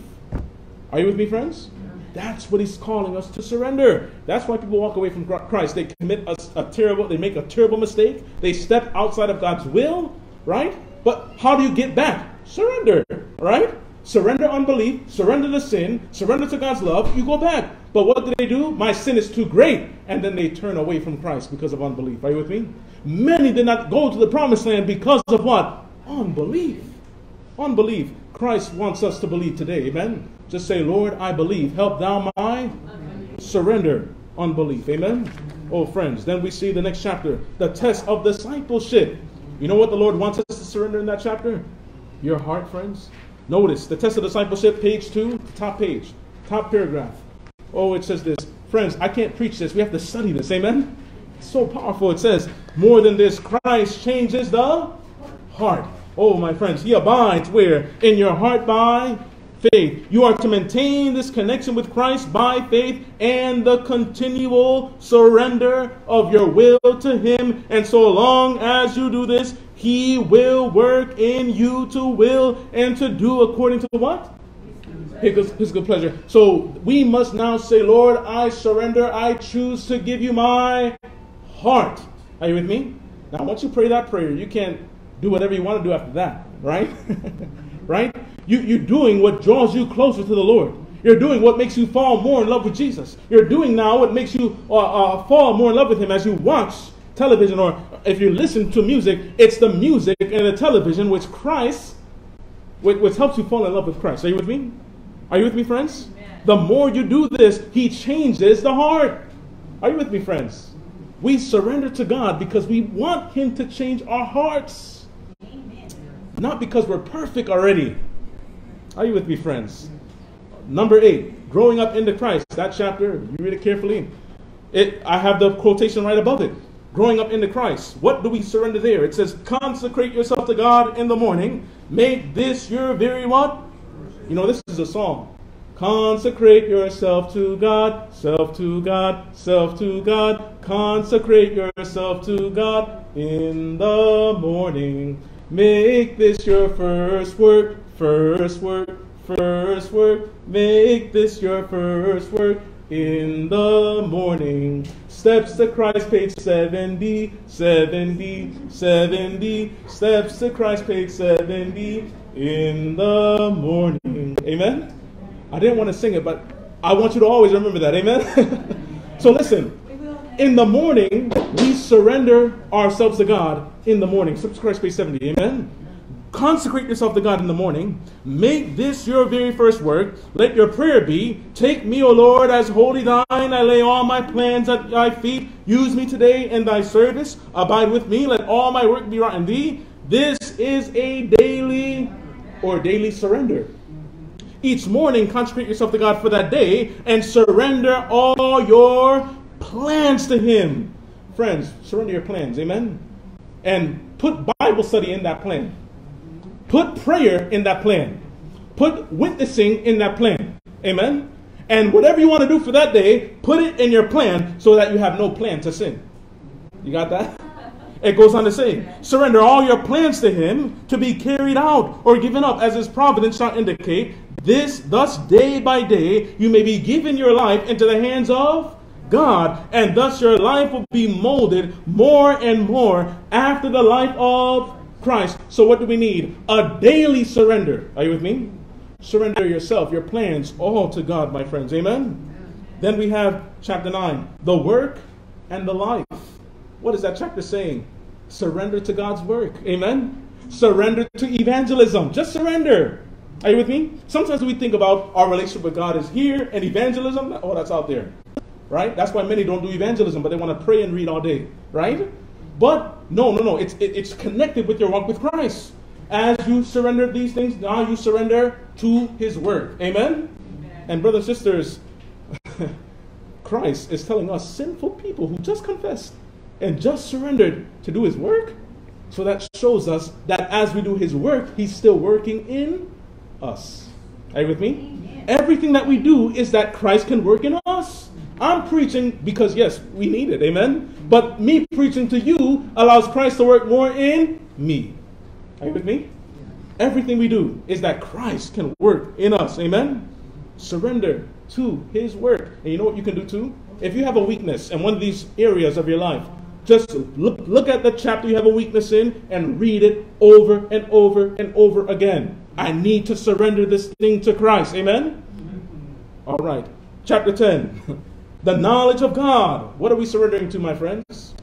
Are you with me, friends? That's what he's calling us to surrender. That's why people walk away from Christ. They commit a, a, terrible, they make a terrible mistake. They step outside of God's will, right? But how do you get back? Surrender, right? Surrender unbelief, surrender to sin, surrender to God's love, you go back. But what do they do? My sin is too great. And then they turn away from Christ because of unbelief. Are you with me? Many did not go to the promised land because of what? Unbelief. Unbelief. Christ wants us to believe today. Amen. Just say, Lord, I believe. Help thou my surrender unbelief. Amen. Oh, friends, then we see the next chapter, the test of discipleship. You know what the Lord wants us to surrender in that chapter? Your heart, friends. Notice the test of discipleship, page two, top page, top paragraph. Oh, it says this. Friends, I can't preach this. We have to study this. Amen. It's so powerful. It says, more than this, Christ changes the heart. Oh, my friends, he abides where? In your heart by faith. You are to maintain this connection with Christ by faith and the continual surrender of your will to Him. And so long as you do this, He will work in you to will and to do according to what? His, his good pleasure. So we must now say, Lord, I surrender. I choose to give you my heart. Are you with me? Now, once you pray that prayer, you can't do whatever you want to do after that, right? right? You, you're doing what draws you closer to the Lord. You're doing what makes you fall more in love with Jesus. You're doing now what makes you uh, uh, fall more in love with Him as you watch television or if you listen to music. It's the music and the television which Christ, which, which helps you fall in love with Christ. Are you with me? Are you with me, friends? Amen. The more you do this, He changes the heart. Are you with me, friends? We surrender to God because we want Him to change our hearts. Not because we're perfect already. Are you with me, friends? Number eight, growing up into Christ. That chapter, you read it carefully. It, I have the quotation right above it. Growing up into Christ. What do we surrender there? It says, consecrate yourself to God in the morning. Make this your very what? You know, this is a song. Consecrate yourself to God, self to God, self to God. Consecrate yourself to God in the morning. Make this your first work, first work, first work. Make this your first work in the morning. Steps to Christ, page 70, 70, 70. Steps to Christ, page 70, in the morning. Amen? I didn't want to sing it, but I want you to always remember that. Amen? so listen, in the morning, we surrender ourselves to God in the morning. Subscribe page 70. Amen. Consecrate yourself to God in the morning. Make this your very first work. Let your prayer be Take me, O Lord, as wholly thine. I lay all my plans at thy feet. Use me today in thy service. Abide with me. Let all my work be wrought in thee. This is a daily or daily surrender. Each morning, consecrate yourself to God for that day and surrender all your plans to Him. Friends, surrender your plans. Amen. And put Bible study in that plan. Put prayer in that plan. Put witnessing in that plan. Amen. And whatever you want to do for that day, put it in your plan so that you have no plan to sin. You got that? It goes on to say, surrender all your plans to him to be carried out or given up as his providence shall indicate. This, thus, day by day, you may be given your life into the hands of God, and thus your life will be molded more and more after the life of Christ. So, what do we need? A daily surrender. Are you with me? Surrender yourself, your plans, all to God, my friends. Amen? Then we have chapter 9 the work and the life. What is that chapter saying? Surrender to God's work. Amen? Surrender to evangelism. Just surrender. Are you with me? Sometimes we think about our relationship with God is here and evangelism, oh, that's out there. Right? That's why many don't do evangelism, but they want to pray and read all day. Right? But no, no, no. It's, it, it's connected with your walk with Christ. As you surrender these things, now you surrender to His Word. Amen? Amen. And, brothers and sisters, Christ is telling us sinful people who just confessed and just surrendered to do His work. So that shows us that as we do His work, He's still working in us. Are you with me? Amen. Everything that we do is that Christ can work in us. I'm preaching because, yes, we need it. Amen? But me preaching to you allows Christ to work more in me. Are you with me? Everything we do is that Christ can work in us. Amen? Surrender to his work. And you know what you can do too? If you have a weakness in one of these areas of your life, just look, look at the chapter you have a weakness in and read it over and over and over again. I need to surrender this thing to Christ. Amen? All right. Chapter 10. the knowledge of God. What are we surrendering to, my friends?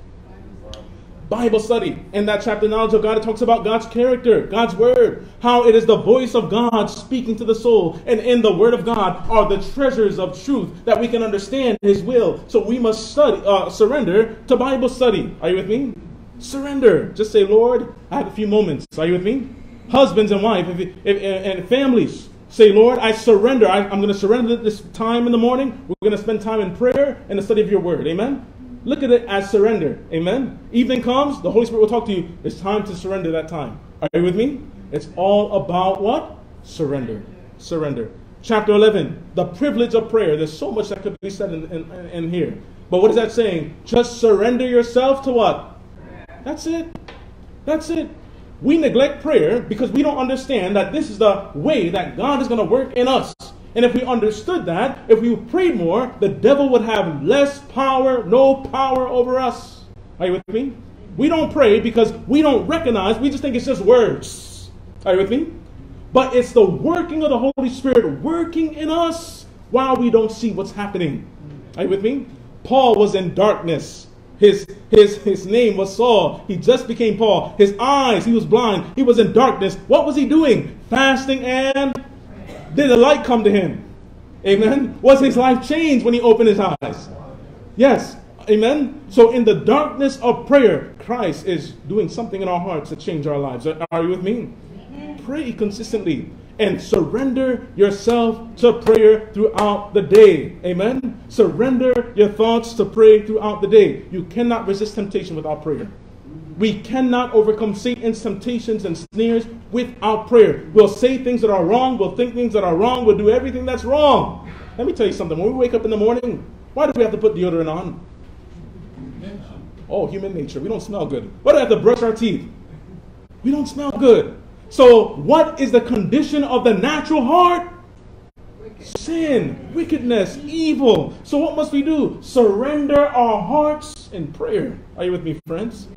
Bible study. In that chapter, Knowledge of God, it talks about God's character, God's word, how it is the voice of God speaking to the soul. And in the word of God are the treasures of truth that we can understand His will. So we must study, uh, surrender to Bible study. Are you with me? Surrender. Just say, Lord, I have a few moments. Are you with me? Husbands and wife, if, if, and families, Say, Lord, I surrender. I, am going to surrender this time in the morning. We're going to spend time in prayer and the study of your word. Amen? Look at it as surrender. Amen. Evening comes, the Holy Spirit will talk to you. It's time to surrender that time. Are you with me? It's all about what? Surrender. Surrender. Chapter 11, the privilege of prayer. There's so much that could be said in, in, in here. But what is that saying? Just surrender yourself to what? That's it. That's it. We neglect prayer because we don't understand that this is the way that God is going to work in us. And if we understood that, if we prayed more, the devil would have less power, no power over us. Are you with me? We don't pray because we don't recognize, we just think it's just words. Are you with me? But it's the working of the Holy Spirit working in us while we don't see what's happening. Are you with me? Paul was in darkness. His, his, his name was Saul. He just became Paul. His eyes, he was blind. He was in darkness. What was he doing? Fasting and did the light come to him? Amen. Was his life changed when he opened his eyes? Yes. Amen. So in the darkness of prayer, Christ is doing something in our hearts to change our lives. Are you with me? Pray consistently and surrender yourself to prayer throughout the day. Amen. Surrender your thoughts to pray throughout the day. You cannot resist temptation without prayer. We cannot overcome Satan's temptations and snares without prayer. We'll say things that are wrong, we'll think things that are wrong, we'll do everything that's wrong. Let me tell you something. When we wake up in the morning, why do we have to put deodorant on? Oh, human nature. We don't smell good. Why do we have to brush our teeth? We don't smell good. So, what is the condition of the natural heart? Sin, wickedness, evil. So, what must we do? Surrender our hearts in prayer. Are you with me, friends?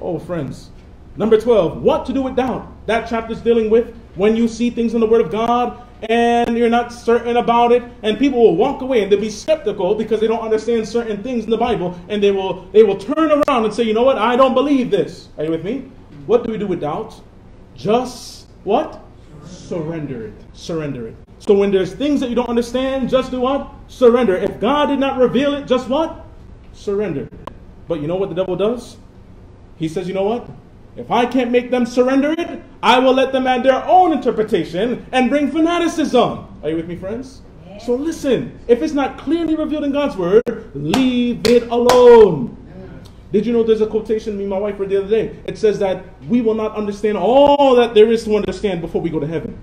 Oh, friends. Number 12, what to do with doubt. That chapter is dealing with when you see things in the Word of God and you're not certain about it, and people will walk away and they'll be skeptical because they don't understand certain things in the Bible, and they will they will turn around and say, you know what, I don't believe this. Are you with me? What do we do with doubt? Just what? Surrender it. Surrender it. So when there's things that you don't understand, just do what? Surrender. If God did not reveal it, just what? Surrender. But you know what the devil does? He says, you know what? If I can't make them surrender it, I will let them add their own interpretation and bring fanaticism. Are you with me, friends? So listen, if it's not clearly revealed in God's word, leave it alone. Did you know there's a quotation me and my wife read the other day? It says that we will not understand all that there is to understand before we go to heaven.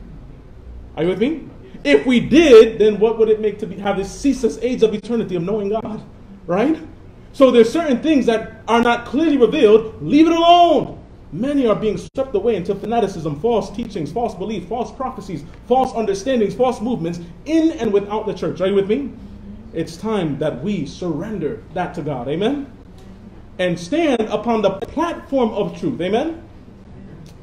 Are you with me? If we did, then what would it make to be, have this ceaseless age of eternity of knowing God? Right? So there's certain things that are not clearly revealed. Leave it alone. Many are being swept away into fanaticism, false teachings, false beliefs, false prophecies, false understandings, false movements in and without the church. Are you with me? It's time that we surrender that to God. Amen? And stand upon the platform of truth. Amen?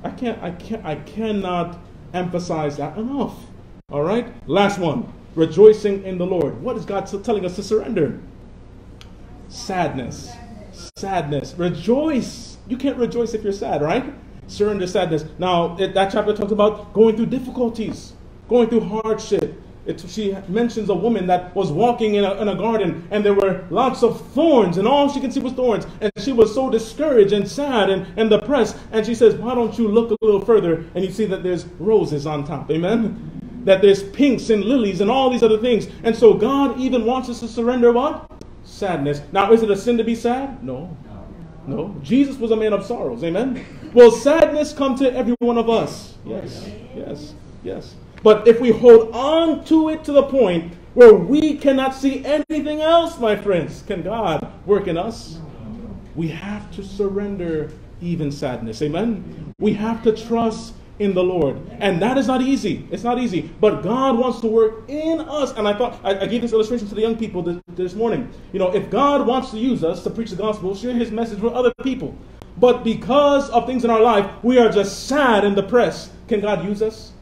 I can't, I can't, I cannot emphasize that enough. All right. Last one. Rejoicing in the Lord. What is God telling us to surrender? Sadness. Sadness. Rejoice. You can't rejoice if you're sad, right? Surrender sadness. Now, that chapter talks about going through difficulties, going through hardship, it, she mentions a woman that was walking in a, in a garden and there were lots of thorns and all she could see was thorns. And she was so discouraged and sad and, and depressed. And she says, Why don't you look a little further and you see that there's roses on top? Amen? That there's pinks and lilies and all these other things. And so God even wants us to surrender what? Sadness. Now, is it a sin to be sad? No. No. Jesus was a man of sorrows. Amen? Will sadness come to every one of us? Yes. Yes. Yes. But if we hold on to it to the point where we cannot see anything else, my friends, can God work in us? We have to surrender even sadness. Amen? We have to trust in the Lord. And that is not easy. It's not easy. But God wants to work in us. And I thought, I, I gave this illustration to the young people this, this, morning. You know, if God wants to use us to preach the gospel, share his message with other people. But because of things in our life, we are just sad and depressed. Can God use us?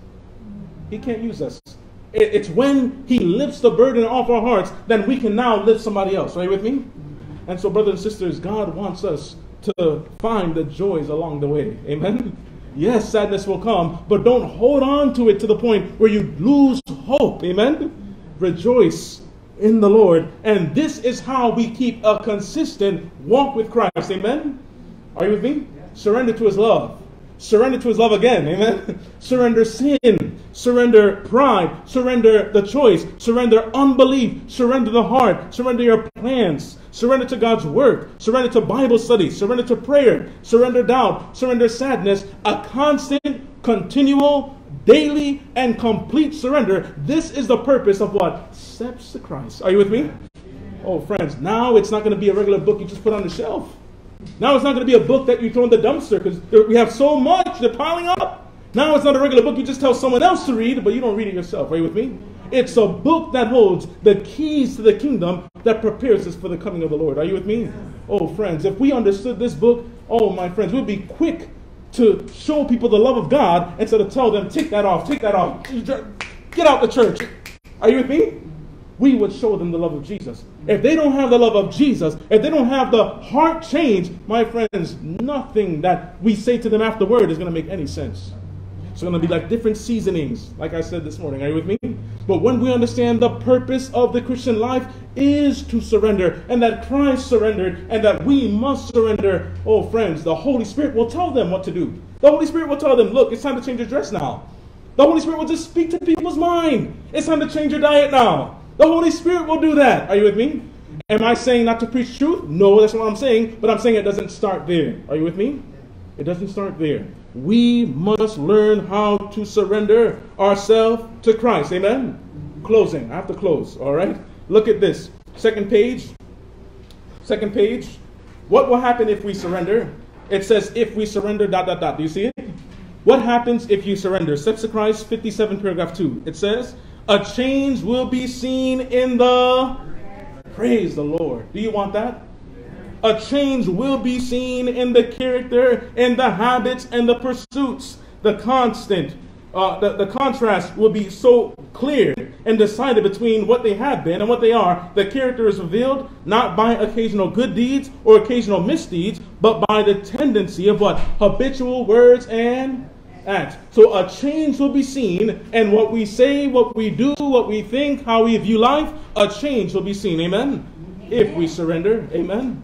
He can't use us. It's when He lifts the burden off our hearts, then we can now lift somebody else. Are you with me? And so, brothers and sisters, God wants us to find the joys along the way. Amen? Yes, sadness will come, but don't hold on to it to the point where you lose hope. Amen? Rejoice in the Lord. And this is how we keep a consistent walk with Christ. Amen? Are you with me? Surrender to His love. Surrender to his love again. Amen. surrender sin. Surrender pride. Surrender the choice. Surrender unbelief. Surrender the heart. Surrender your plans. Surrender to God's work. Surrender to Bible study. Surrender to prayer. Surrender doubt. Surrender sadness. A constant, continual, daily, and complete surrender. This is the purpose of what? Steps to Christ. Are you with me? Oh, friends, now it's not going to be a regular book you just put on the shelf. Now it's not going to be a book that you throw in the dumpster because we have so much, they're piling up. Now it's not a regular book you just tell someone else to read, but you don't read it yourself. Are you with me? It's a book that holds the keys to the kingdom that prepares us for the coming of the Lord. Are you with me? Oh, friends, if we understood this book, oh, my friends, we'd be quick to show people the love of God instead of tell them, take that off, take that off, get out the church. Are you with me? We would show them the love of Jesus. If they don't have the love of Jesus, if they don't have the heart change, my friends, nothing that we say to them afterward is going to make any sense. It's going to be like different seasonings, like I said this morning. Are you with me? But when we understand the purpose of the Christian life is to surrender, and that Christ surrendered, and that we must surrender, oh, friends, the Holy Spirit will tell them what to do. The Holy Spirit will tell them, look, it's time to change your dress now. The Holy Spirit will just speak to people's mind. It's time to change your diet now. The Holy Spirit will do that. Are you with me? Am I saying not to preach truth? No, that's what I'm saying. But I'm saying it doesn't start there. Are you with me? It doesn't start there. We must learn how to surrender ourselves to Christ. Amen? Closing. I have to close. All right? Look at this. Second page. Second page. What will happen if we surrender? It says, if we surrender, dot, dot, dot. Do you see it? What happens if you surrender? Steps to Christ, 57, paragraph 2. It says, a change will be seen in the praise the Lord. Do you want that? A change will be seen in the character, in the habits, and the pursuits. The constant, uh, the, the contrast will be so clear and decided between what they have been and what they are. The character is revealed not by occasional good deeds or occasional misdeeds, but by the tendency of what? Habitual words and act. So a change will be seen, and what we say, what we do, what we think, how we view life, a change will be seen. Amen. If we surrender. Amen.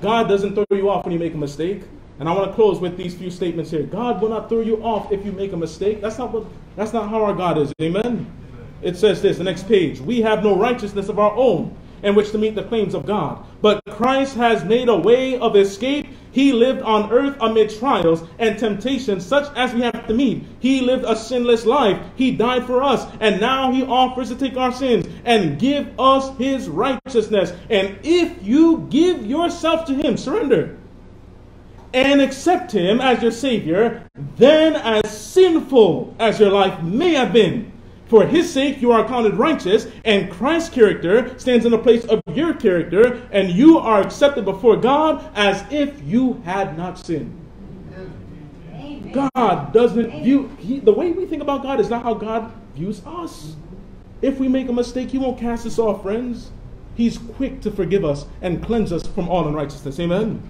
God doesn't throw you off when you make a mistake. And I want to close with these few statements here. God will not throw you off if you make a mistake. That's not what that's not how our God is. Amen. It says this, the next page. We have no righteousness of our own in which to meet the claims of God. But Christ has made a way of escape he lived on earth amid trials and temptations such as we have to meet. He lived a sinless life. He died for us. And now he offers to take our sins and give us his righteousness. And if you give yourself to him, surrender, and accept him as your Savior, then as sinful as your life may have been, for his sake, you are counted righteous, and Christ's character stands in the place of your character, and you are accepted before God as if you had not sinned. Amen. God doesn't view, he, the way we think about God is not how God views us. If we make a mistake, He won't cast us off, friends. He's quick to forgive us and cleanse us from all unrighteousness. Amen.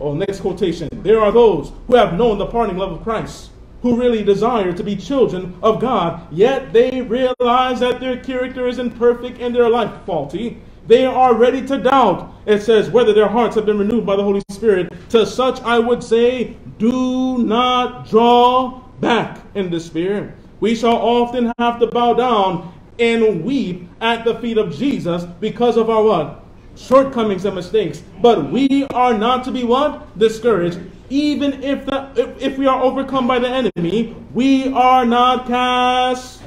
Oh, next quotation. There are those who have known the pardoning love of Christ, who really desire to be children of God, yet they realize that their character is imperfect and their life faulty. They are ready to doubt. It says, whether their hearts have been renewed by the Holy Spirit. To such I would say, do not draw back in despair. We shall often have to bow down and weep at the feet of Jesus because of our what? Shortcomings and mistakes. But we are not to be what? Discouraged. Even if the if, if we are overcome by the enemy, we are not cast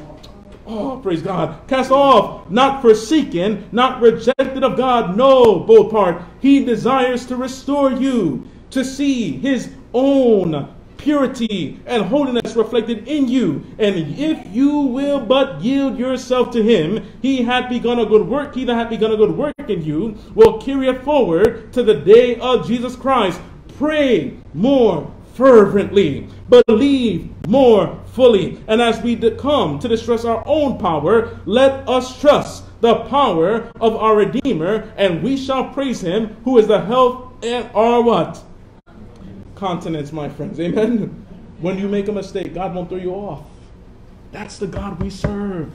Oh, praise God. Cast off, not forsaken, not rejected of God. No, both part. He desires to restore you, to see his own purity and holiness reflected in you. And if you will but yield yourself to him, he hath begun a good work. He that hath begun a good work in you will carry it forward to the day of Jesus Christ. Pray more fervently. Believe more fully. And as we come to distress our own power, let us trust the power of our Redeemer, and we shall praise him who is the health and our what? Continents, my friends. Amen. When you make a mistake, God won't throw you off. That's the God we serve.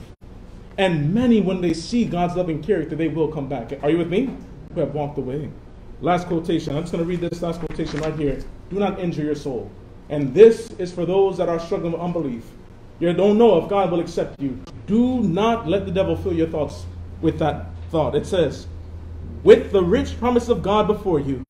And many, when they see God's loving character, they will come back. Are you with me? Who have walked away. Last quotation. I'm just going to read this last quotation right here. Do not injure your soul. And this is for those that are struggling with unbelief. You don't know if God will accept you. Do not let the devil fill your thoughts with that thought. It says, with the rich promise of God before you,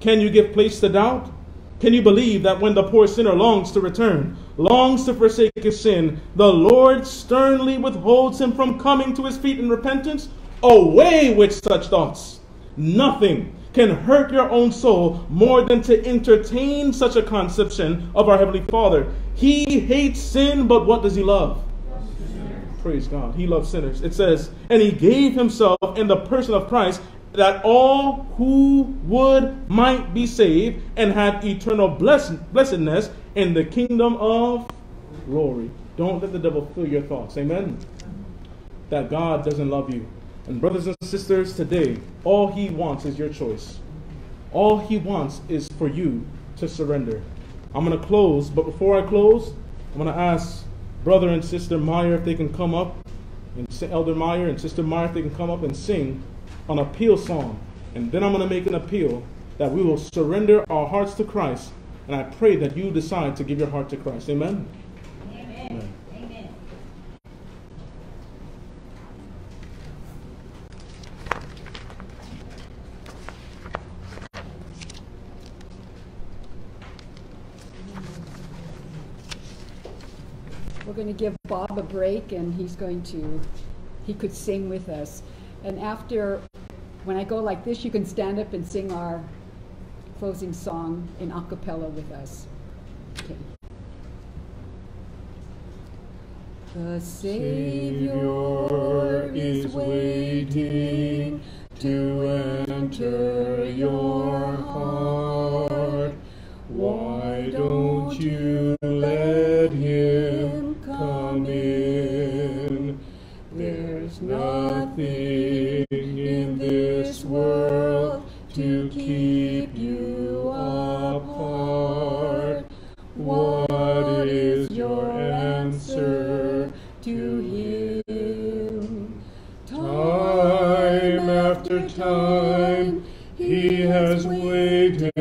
can you give place to doubt? Can you believe that when the poor sinner longs to return, longs to forsake his sin, the Lord sternly withholds him from coming to his feet in repentance? Away with such thoughts. Nothing can hurt your own soul more than to entertain such a conception of our Heavenly Father. He hates sin, but what does He love? Praise God. He loves sinners. It says, and He gave Himself in the person of Christ that all who would might be saved and have eternal blessedness in the kingdom of glory. Don't let the devil fill your thoughts. Amen. That God doesn't love you. And brothers and sisters, today, all he wants is your choice. All he wants is for you to surrender. I'm going to close, but before I close, I'm going to ask brother and sister Meyer if they can come up, and Elder Meyer and Sister Meyer if they can come up and sing an appeal song. And then I'm going to make an appeal that we will surrender our hearts to Christ. And I pray that you decide to give your heart to Christ. Amen. Going to give Bob a break and he's going to, he could sing with us. And after, when I go like this, you can stand up and sing our closing song in a cappella with us. Okay. The Savior is waiting to enter your heart. Why don't you let him There's nothing in this world to keep you apart. What is your answer to him? Time after time, he has waited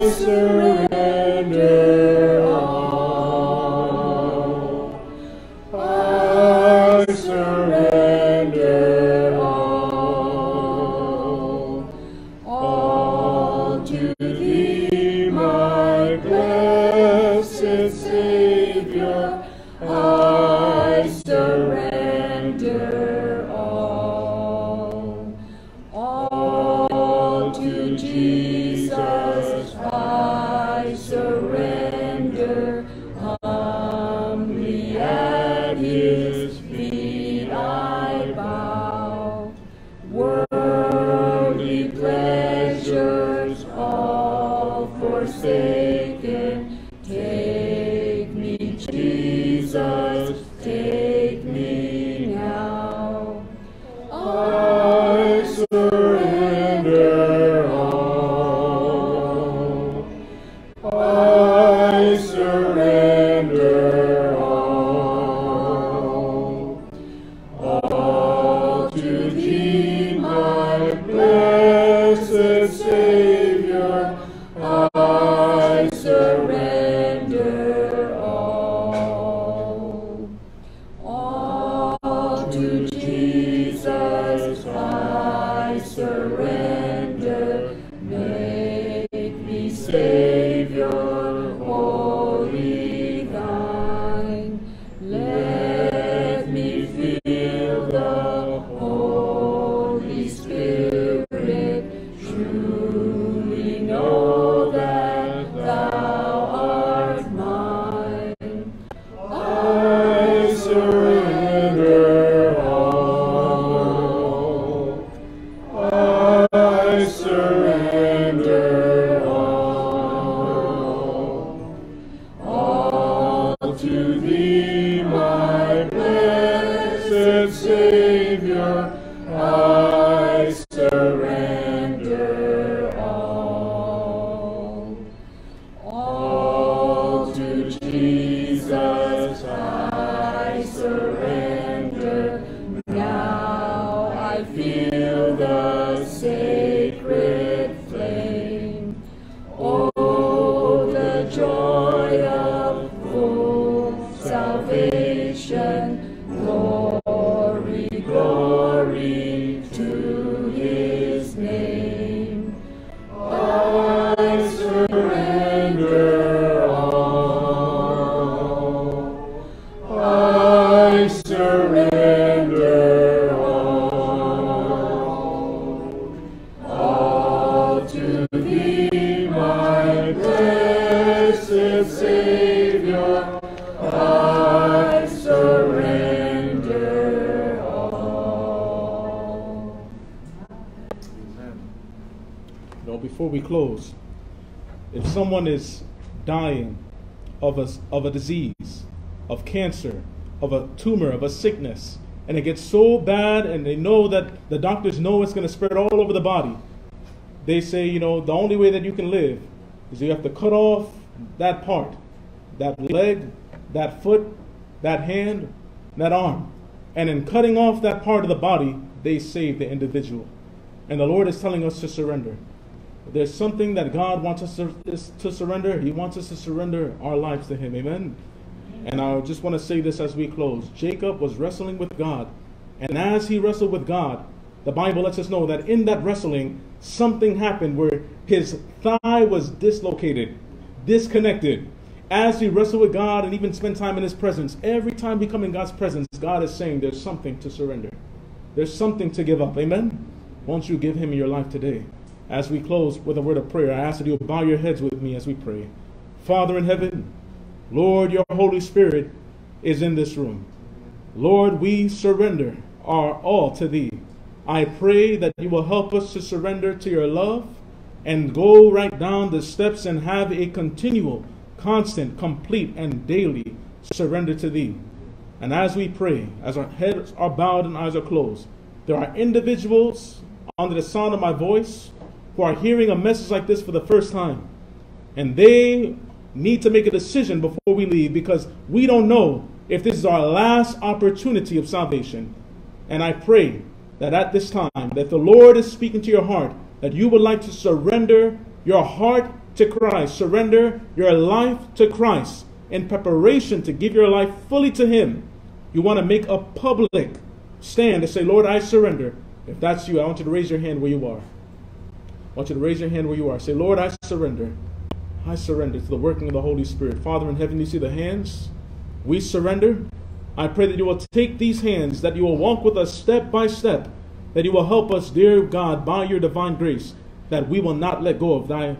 surrender Savior, of a, of a disease, of cancer, of a tumor, of a sickness, and it gets so bad and they know that the doctors know it's going to spread all over the body, they say, you know, the only way that you can live is you have to cut off that part, that leg, that foot, that hand, that arm. And in cutting off that part of the body, they save the individual. And the Lord is telling us to surrender. There's something that God wants us to, surrender. He wants us to surrender our lives to Him. Amen. And I just want to say this as we close. Jacob was wrestling with God. And as he wrestled with God, the Bible lets us know that in that wrestling, something happened where his thigh was dislocated, disconnected. As we wrestle with God and even spend time in his presence, every time we come in God's presence, God is saying there's something to surrender. There's something to give up. Amen? Won't you give him your life today? As we close with a word of prayer, I ask that you bow your heads with me as we pray. Father in heaven, Lord, your Holy Spirit is in this room. Lord, we surrender our all to thee. I pray that you will help us to surrender to your love and go right down the steps and have a continual, constant, complete, and daily surrender to thee. And as we pray, as our heads are bowed and eyes are closed, there are individuals under the sound of my voice who are hearing a message like this for the first time. And they need to make a decision before we leave because we don't know if this is our last opportunity of salvation. And I pray that at this time, that the Lord is speaking to your heart, that you would like to surrender your heart to Christ, surrender your life to Christ in preparation to give your life fully to Him. You want to make a public stand and say, Lord, I surrender. If that's you, I want you to raise your hand where you are. I want you to raise your hand where you are. Say, Lord, I surrender. I surrender to the working of the Holy Spirit. Father in heaven, you see the hands? We surrender. I pray that you will take these hands, that you will walk with us step by step, that you will help us, dear God, by your divine grace, that we will not let go of thy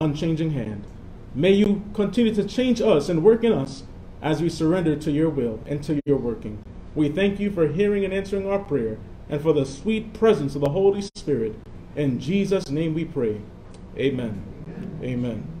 unchanging hand. May you continue to change us and work in us as we surrender to your will and to your working. We thank you for hearing and answering our prayer and for the sweet presence of the Holy Spirit. In Jesus' name we pray. Amen. Amen.